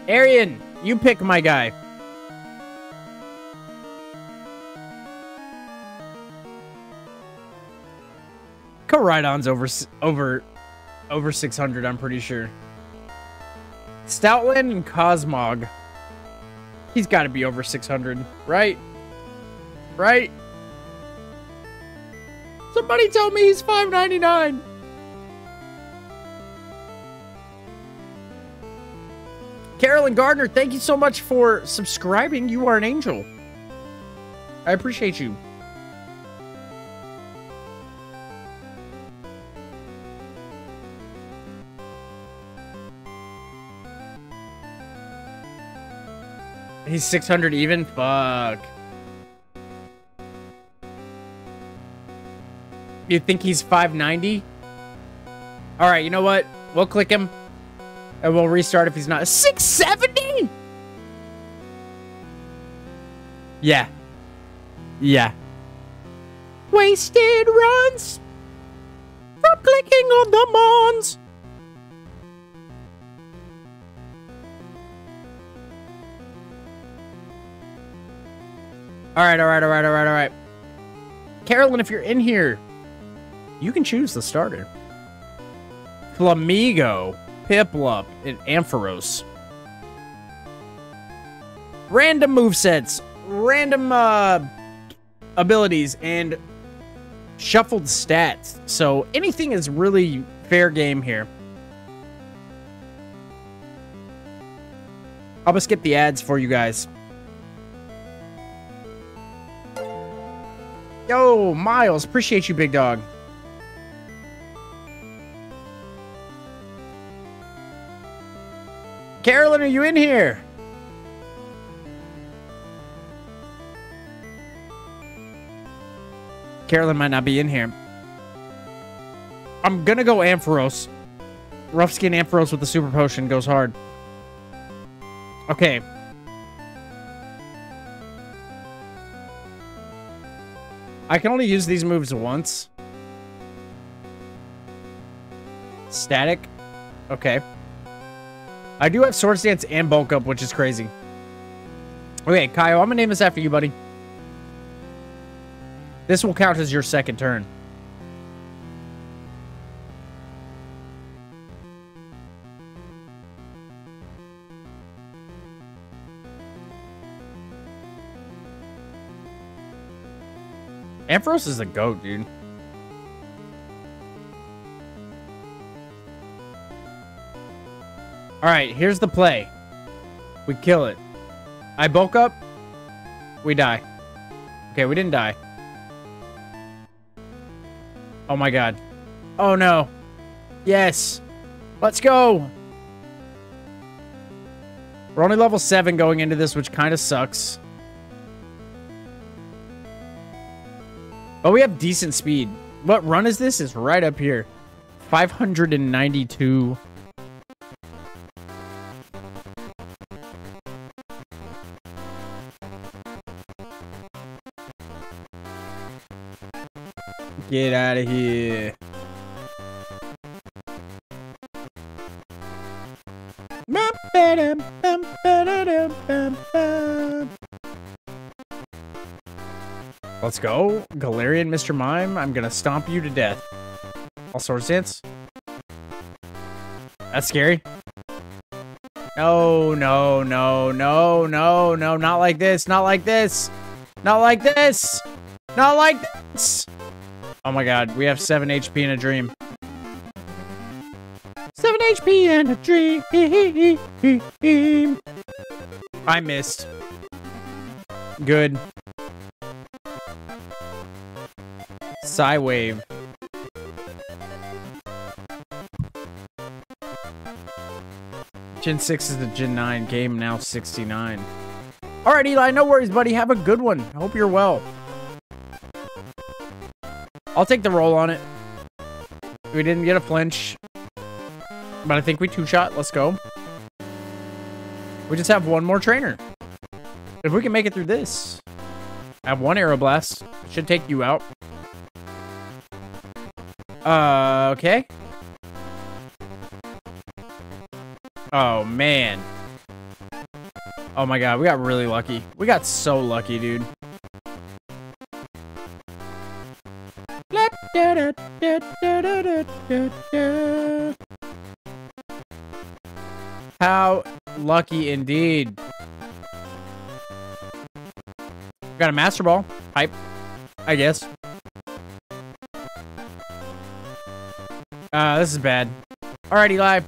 Arian, you pick my guy. Koraidon's over over over 600, I'm pretty sure. Stoutland and Cosmog. He's got to be over 600, right? Right? Somebody tell me he's 599. Carolyn Gardner, thank you so much for subscribing. You are an angel. I appreciate you. He's 600 even? Fuck. You think he's 590? Alright, you know what? We'll click him. And we'll restart if he's not. 670? Yeah. Yeah. Wasted runs from clicking on the mons. All right, all right, all right, all right, all right. Carolyn, if you're in here, you can choose the starter. Flamigo, Piplup, and Ampharos. Random movesets, random uh, abilities, and shuffled stats. So anything is really fair game here. I'll just skip the ads for you guys. Yo, Miles, appreciate you, big dog. Carolyn, are you in here? Carolyn might not be in here. I'm gonna go Ampharos. Rough skin Ampharos with the super potion goes hard. Okay, I can only use these moves once. Static. Okay. I do have Sword Dance and Bulk Up, which is crazy. Okay, Kyle, I'm gonna name this after you, buddy. This will count as your second turn. Ampharos is a goat, dude. Alright, here's the play. We kill it. I bulk up. We die. Okay, we didn't die. Oh my god. Oh no. Yes. Let's go. We're only level 7 going into this, which kind of sucks. But we have decent speed. What run is this? Is right up here. 592. Get out of here. Let's go. Galarian Mr. Mime, I'm gonna stomp you to death. All Swords Dance. That's scary. No, no, no, no, no, no, not like this, not like this, not like this, not like this. Oh my god, we have 7 HP in a dream. 7 HP and a dream. I missed. Good. Psywave. Gen 6 is the Gen 9 game, now 69. Alright, Eli, no worries, buddy. Have a good one. I hope you're well. I'll take the roll on it. We didn't get a flinch. But I think we two-shot. Let's go. We just have one more trainer. If we can make it through this, I have one Aeroblast. Should take you out. Uh, okay. Oh, man. Oh my god, we got really lucky. We got so lucky, dude. How lucky indeed. Got a Master Ball. Hype. I guess. Uh, this is bad. Alrighty, Eli.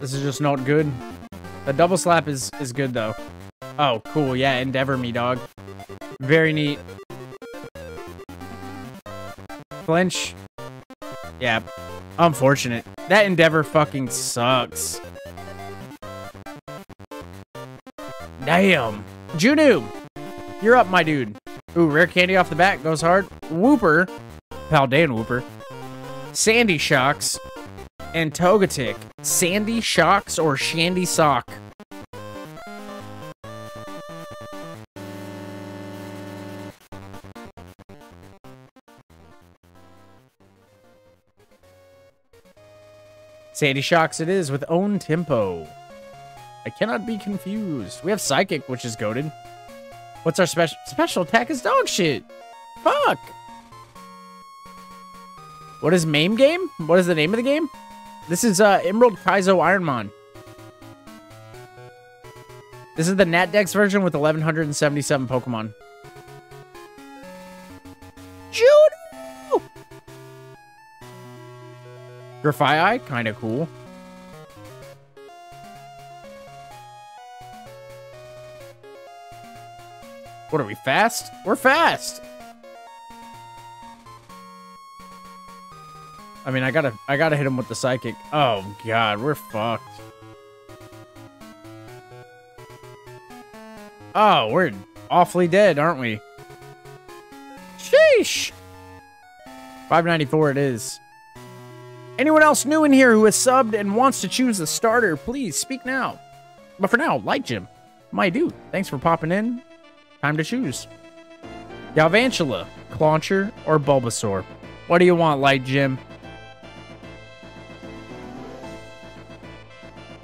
This is just not good. The double slap is, is good, though. Oh, cool. Yeah, Endeavor me, dog. Very neat. Flinch. Yeah. Unfortunate. That Endeavor fucking sucks. Damn. Junu. You're up, my dude. Ooh, rare candy off the bat. Goes hard. Wooper. Paldean Wooper. Sandy Shocks. And Togetic. Sandy Shocks or Shandy Sock? Sandy Shocks it is with own tempo. I cannot be confused. We have Psychic, which is goaded. What's our special special attack is dog shit. Fuck. What is MAME game? What is the name of the game? This is uh, Emerald Kaizo Ironmon. This is the NatDex version with 1177 Pokemon. Judo! Grafaiai, kind of cool. What are we, fast? We're fast! I mean, I gotta, I gotta hit him with the psychic. Oh god, we're fucked. Oh, we're awfully dead, aren't we? Sheesh! 594 it is. Anyone else new in here who has subbed and wants to choose the starter, please speak now. But for now, Light Jim, my dude, thanks for popping in. Time to choose. Galvantula, Clauncher, or Bulbasaur? What do you want, Light Jim?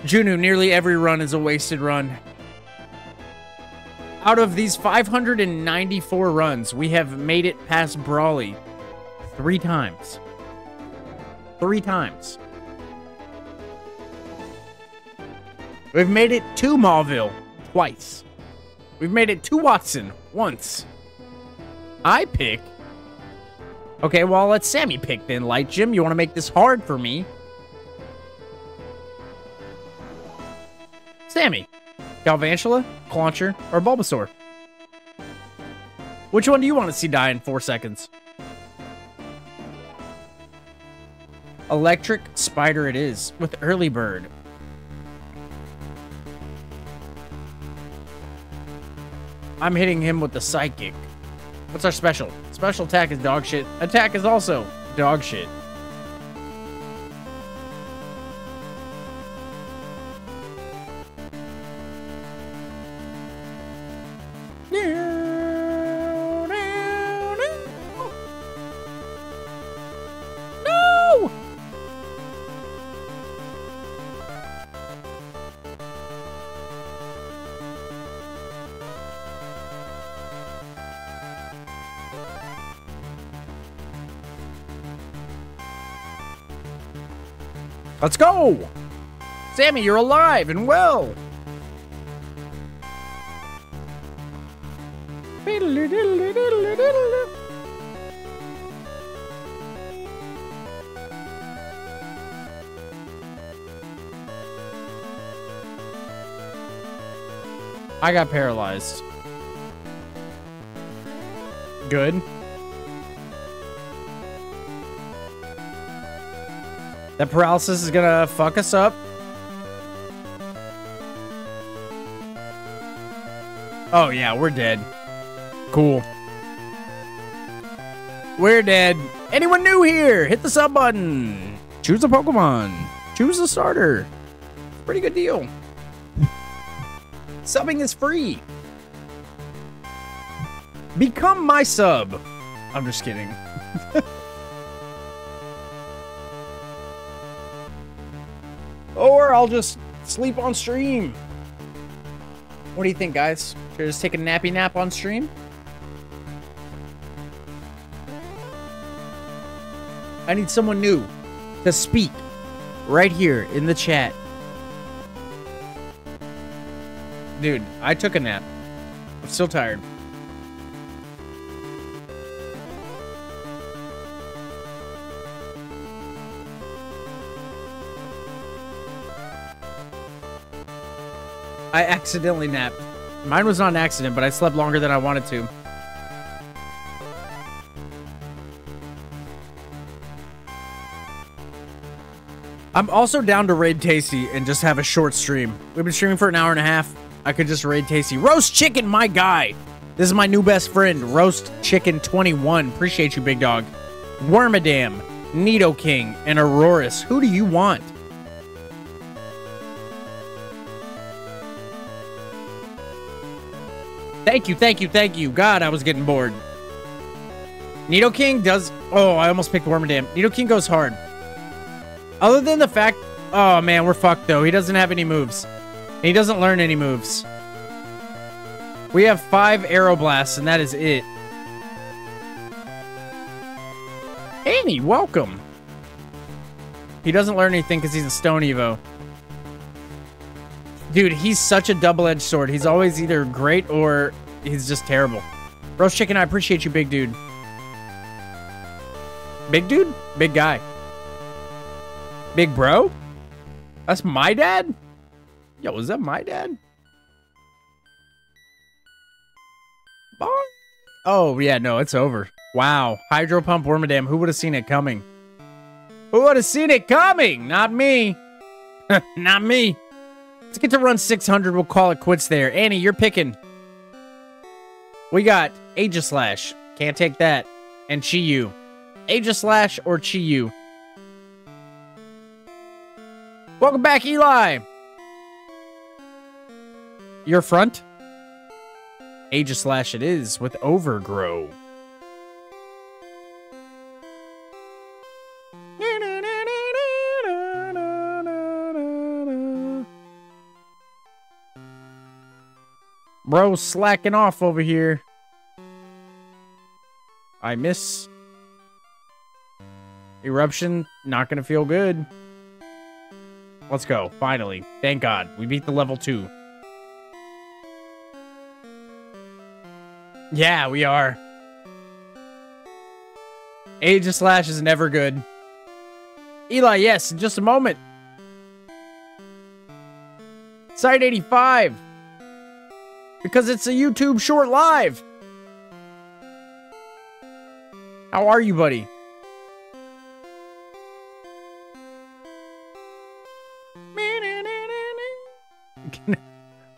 Junu, nearly every run is a wasted run. Out of these 594 runs, we have made it past Brawly three times. Three times. We've made it to Mauville twice. We've made it to Wattson once. I pick. Okay, well, let Sammy pick then, Light Jim. You want to make this hard for me? Sammy, Galvantula, Clauncher, or Bulbasaur? Which one do you want to see die in four seconds? Electric Spider it is, with Early Bird. I'm hitting him with the Psychic. What's our special? Special attack is dog shit. Attack is also dog shit. Let's go! Sammy, you're alive and well! I got paralyzed. Good. That paralysis is gonna fuck us up. Oh yeah, we're dead. Cool. We're dead. Anyone new here? Hit the sub button. Choose a Pokemon. Choose a starter. Pretty good deal. Subbing is free. Become my sub. I'm just kidding. I'll just sleep on stream. What do you think, guys? Should I just take a nappy nap on stream? I need someone new to speak right here in the chat. Dude, I took a nap. I'm still tired. I accidentally napped. Mine was not an accident, but I slept longer than I wanted to. I'm also down to raid Tasty and just have a short stream. We've been streaming for an hour and a half. I could just raid Tasty. Roast Chicken, my guy. This is my new best friend, Roast Chicken 21. Appreciate you, big dog. Wormadam, Nidoking, and Aurorus. Who do you want? Thank you, thank you, thank you. God, I was getting bored. Nidoking does... Oh, I almost picked Wormadam. Nidoking goes hard. Other than the fact... Oh, man, we're fucked, though. He doesn't have any moves. he doesn't learn any moves. We have five Aeroblasts, and that is it. Annie, welcome. He doesn't learn anything because he's a Stone Evo. Dude, he's such a double-edged sword. He's always either great or he's just terrible. Roast Chicken, I appreciate you, big dude. Big dude? Big guy. Big bro? That's my dad? Yo, is that my dad? Oh, yeah, no, it's over. Wow. Hydro Pump Wormadam. Who would have seen it coming? Who would have seen it coming? Not me. Not me. Let's get to run 600. We'll call it quits there. Annie, you're picking. We got Aegislash. Can't take that. And Chi-Yu. Aegislash or Chi-Yu. Welcome back, Eli. Your front? Aegislash it is with Overgrow. Bro, slacking off over here. I miss. Eruption, not gonna feel good. Let's go, finally. Thank God, we beat the level 2. Yeah, we are. Aegislash is never good. Eli, yes, in just a moment. Site 85. Because it's a YouTube short live. How are you, buddy?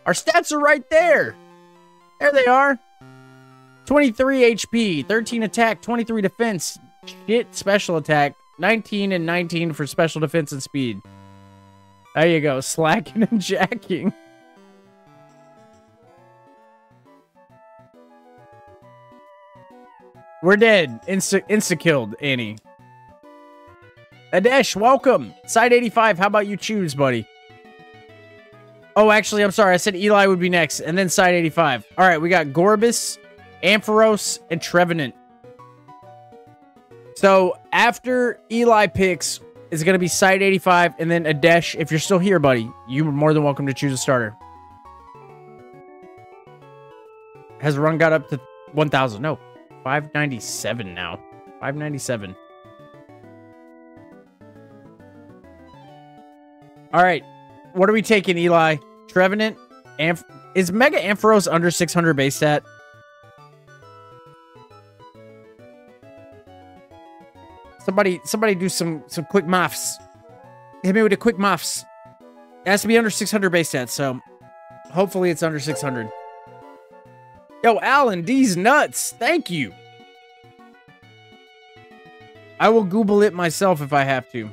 Our stats are right there. There they are. 23 HP, 13 attack, 23 defense, shit special attack, 19 and 19 for special defense and speed. There you go, slacking and jacking. We're dead. Insta insta killed, Annie. Adesh, welcome. Side 85, how about you choose, buddy? Oh, actually, I'm sorry. I said Eli would be next, and then side 85. All right, we got Gorebyss, Ampharos, and Trevenant. So after Eli picks, is going to be side 85, and then Adesh. If you're still here, buddy, you're more than welcome to choose a starter. Has run got up to 1,000? No, 597 now. 597. All right. What are we taking, Eli? Trevenant? Amph is Mega Ampharos under 600 base stat? Somebody, somebody do some some quick muffs. Hit me with a quick muffs. It has to be under 600 base stats, so hopefully it's under 600. Yo, Alan, these nuts. Thank you. I will Google it myself if I have to.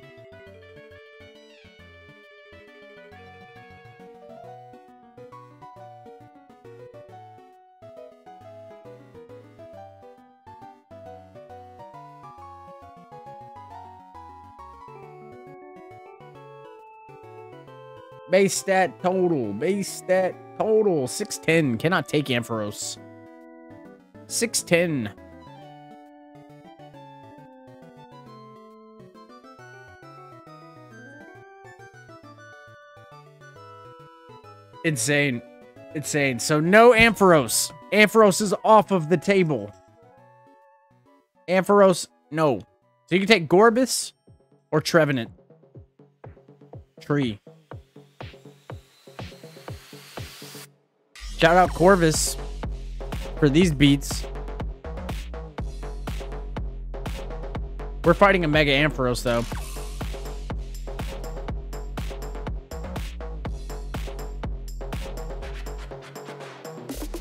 Base stat total. Base stat total. 610. Cannot take Ampharos. 610. Insane. Insane. So no Ampharos. Ampharos is off of the table. Ampharos, no. So you can take Gorebyss or Trevenant. Tree. Shout out Corvus for these beats. We're fighting a Mega Ampharos, though.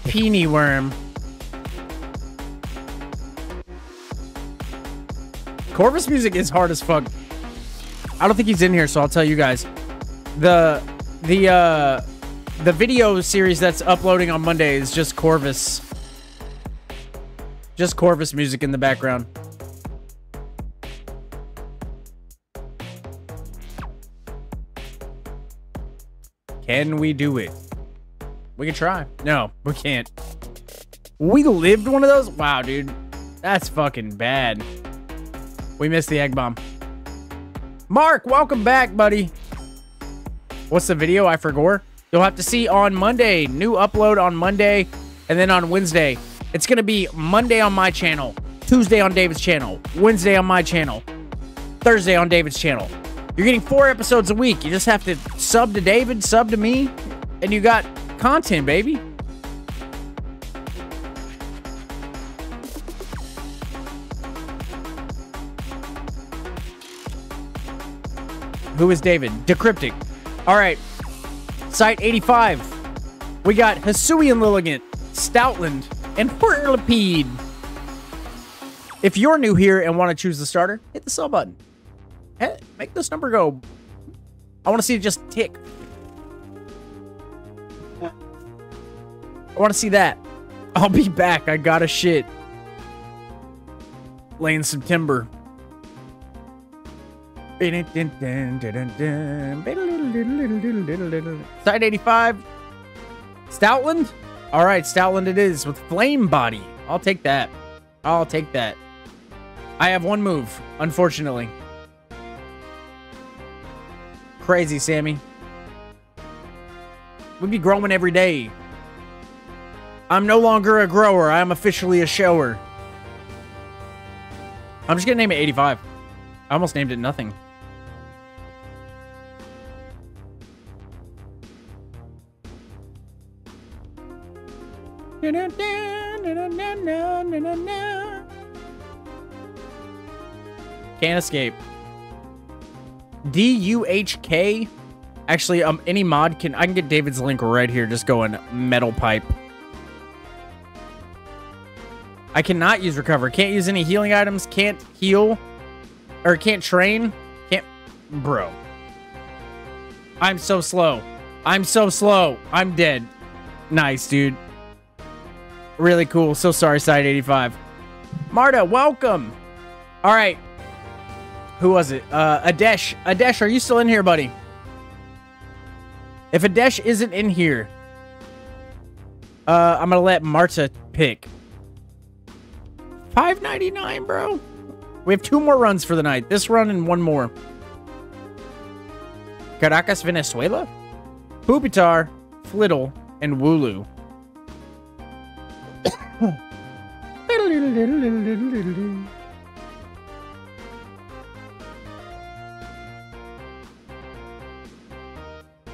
Peony Worm. Corvus music is hard as fuck. I don't think he's in here, so I'll tell you guys. The the uh the video series that's uploading on Monday is just Corvus. Just Corvus music in the background. Can we do it? We can try. No, we can't. We lived one of those? Wow, dude. That's fucking bad. We missed the egg bomb. Mark, welcome back, buddy. What's the video I forgot? You'll have to see on Monday. New upload on Monday. And then on Wednesday. It's going to be Monday on my channel. Tuesday on David's channel. Wednesday on my channel. Thursday on David's channel. You're getting four episodes a week. You just have to sub to David, sub to me, and you got content, baby. Who is David? Decryptic. All right. Site 85. We got Hisuian Lilligant, Stoutland, and Hortlepede. If you're new here and want to choose the starter, hit the sell button. Hey, make this number go. I want to see it just tick. I want to see that. I'll be back. I got a shit. Laying some timber. Side 85. Stoutland? All right, Stoutland it is with Flame Body. I'll take that. I'll take that. I have one move, unfortunately. Crazy, Sammy. We'd be growing every day. I'm no longer a grower. I'm officially a shower. I'm just going to name it 85. I almost named it nothing. Can't escape. D-U-H-K. Actually, um, any mod can... I can get David's link right here. Just going metal pipe. I cannot use recover. Can't use any healing items. Can't heal. Or can't train. Can't... Bro. I'm so slow. I'm so slow. I'm dead. Nice, dude. Really cool. So sorry, Side 85. Marta, welcome. All right. Who was it? Uh, Adesh. Adesh, are you still in here, buddy? If Adesh isn't in here, uh, I'm going to let Marta pick. 5.99, bro. We have two more runs for the night. This run and one more. Caracas, Venezuela? Pupitar, Flittle, and Wooloo.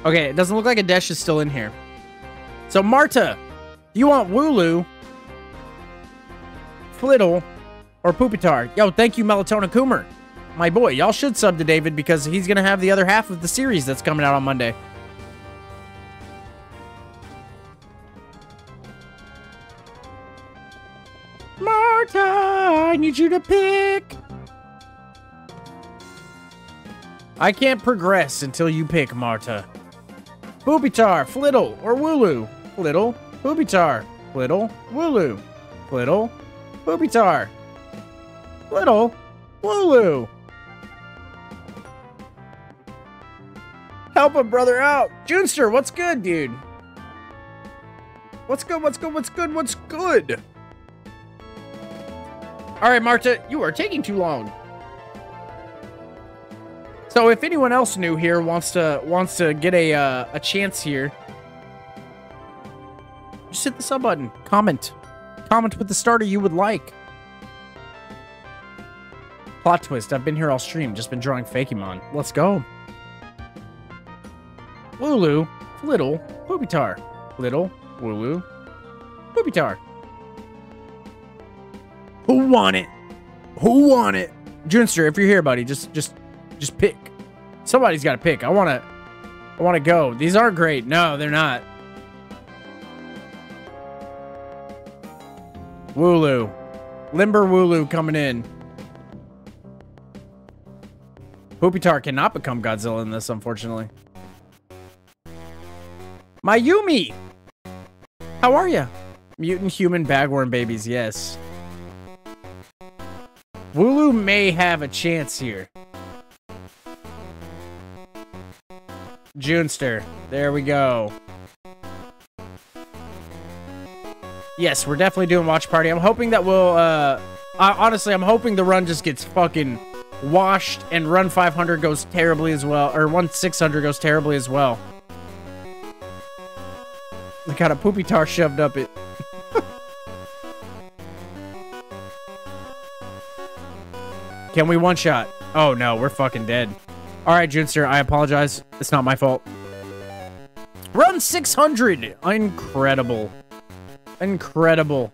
Okay, it doesn't look like a Adesh is still in here. So, Marta, you want Wooloo, Flittle, or Pupitar? Yo, thank you, Melatonin Coomer. My boy, y'all should sub to David because he's going to have the other half of the series that's coming out on Monday. Marta, I need you to pick. I can't progress until you pick, Marta. Pupitar, Flittle, or Wooloo. Flittle, Pupitar, Flittle, Wooloo. Flittle, Pupitar. Flittle, Wooloo. Help a brother out. Junster, what's good, dude? What's good? What's good? What's good? What's good? All right, Marta, you are taking too long. So if anyone else new here wants to wants to get a uh, a chance here, just hit the sub button. Comment. Comment with the starter you would like. Plot twist. I've been here all stream. Just been drawing Fakemon. Let's go. Lulu. Little. Boobitar. Little. Wooloo. Boobitar. Who want it? Who want it? Junster, if you're here, buddy, just just just pick. Somebody's got to pick. I want to I want to go. These are great. No, they're not. Wooloo. Limber Wooloo coming in. Poopitar cannot become Godzilla in this, unfortunately. Mayumi! How are you? Mutant human bagworm babies, yes. Wooloo may have a chance here. Junester. There we go. Yes, we're definitely doing watch party. I'm hoping that we'll, uh... I, honestly, I'm hoping the run just gets fucking washed and run 500 goes terribly as well. Or run 600 goes terribly as well. I got a poopy tar shoved up it. Can we one shot? Oh no, we're fucking dead. All right, Junster, I apologize. It's not my fault. Run 600! Incredible. Incredible.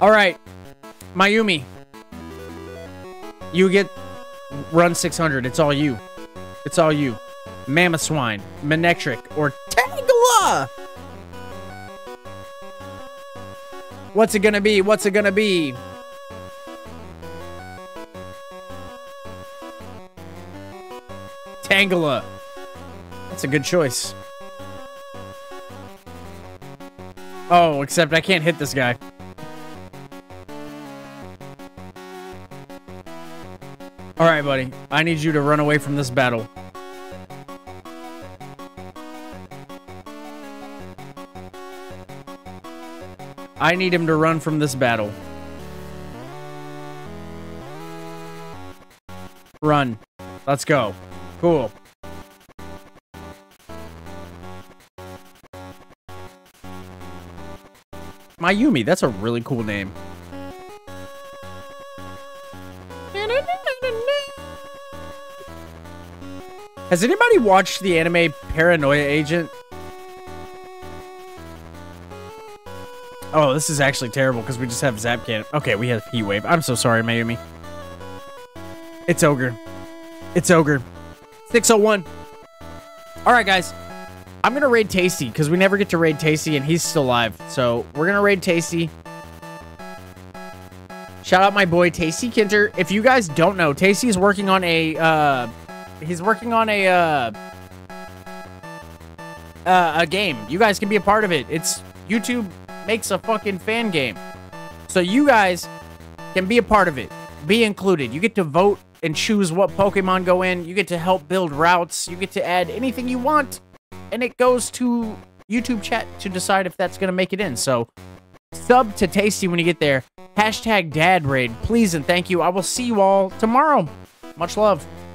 All right, Mayumi. You get run 600. It's all you. It's all you. Mamoswine, Manectric, or Tangela! What's it gonna be? What's it gonna be? Tangela. That's a good choice. Oh, except I can't hit this guy. Alright, buddy. I need you to run away from this battle. I need him to run from this battle. Run. Let's go. Cool. Mayumi, that's a really cool name. Has anybody watched the anime Paranoia Agent? Oh, this is actually terrible because we just have Zap Cannon. Okay, we have Heat Wave. I'm so sorry, Mayumi. It's Ogre. It's Ogre. 601. All right, guys. I'm going to raid Tasty because we never get to raid Tasty and he's still alive. So we're going to raid Tasty. Shout out my boy Tasty Kinter. If you guys don't know, Tasty is working on a, uh, he's working on a, uh, uh, a game. You guys can be a part of it. It's YouTube makes a fucking fan game. So you guys can be a part of it. Be included. You get to vote and choose what Pokemon go in. You get to help build routes. You get to add anything you want. And it goes to YouTube chat to decide if that's going to make it in. So sub to Tasty when you get there. Hashtag dad raid. Please and thank you. I will see you all tomorrow. Much love.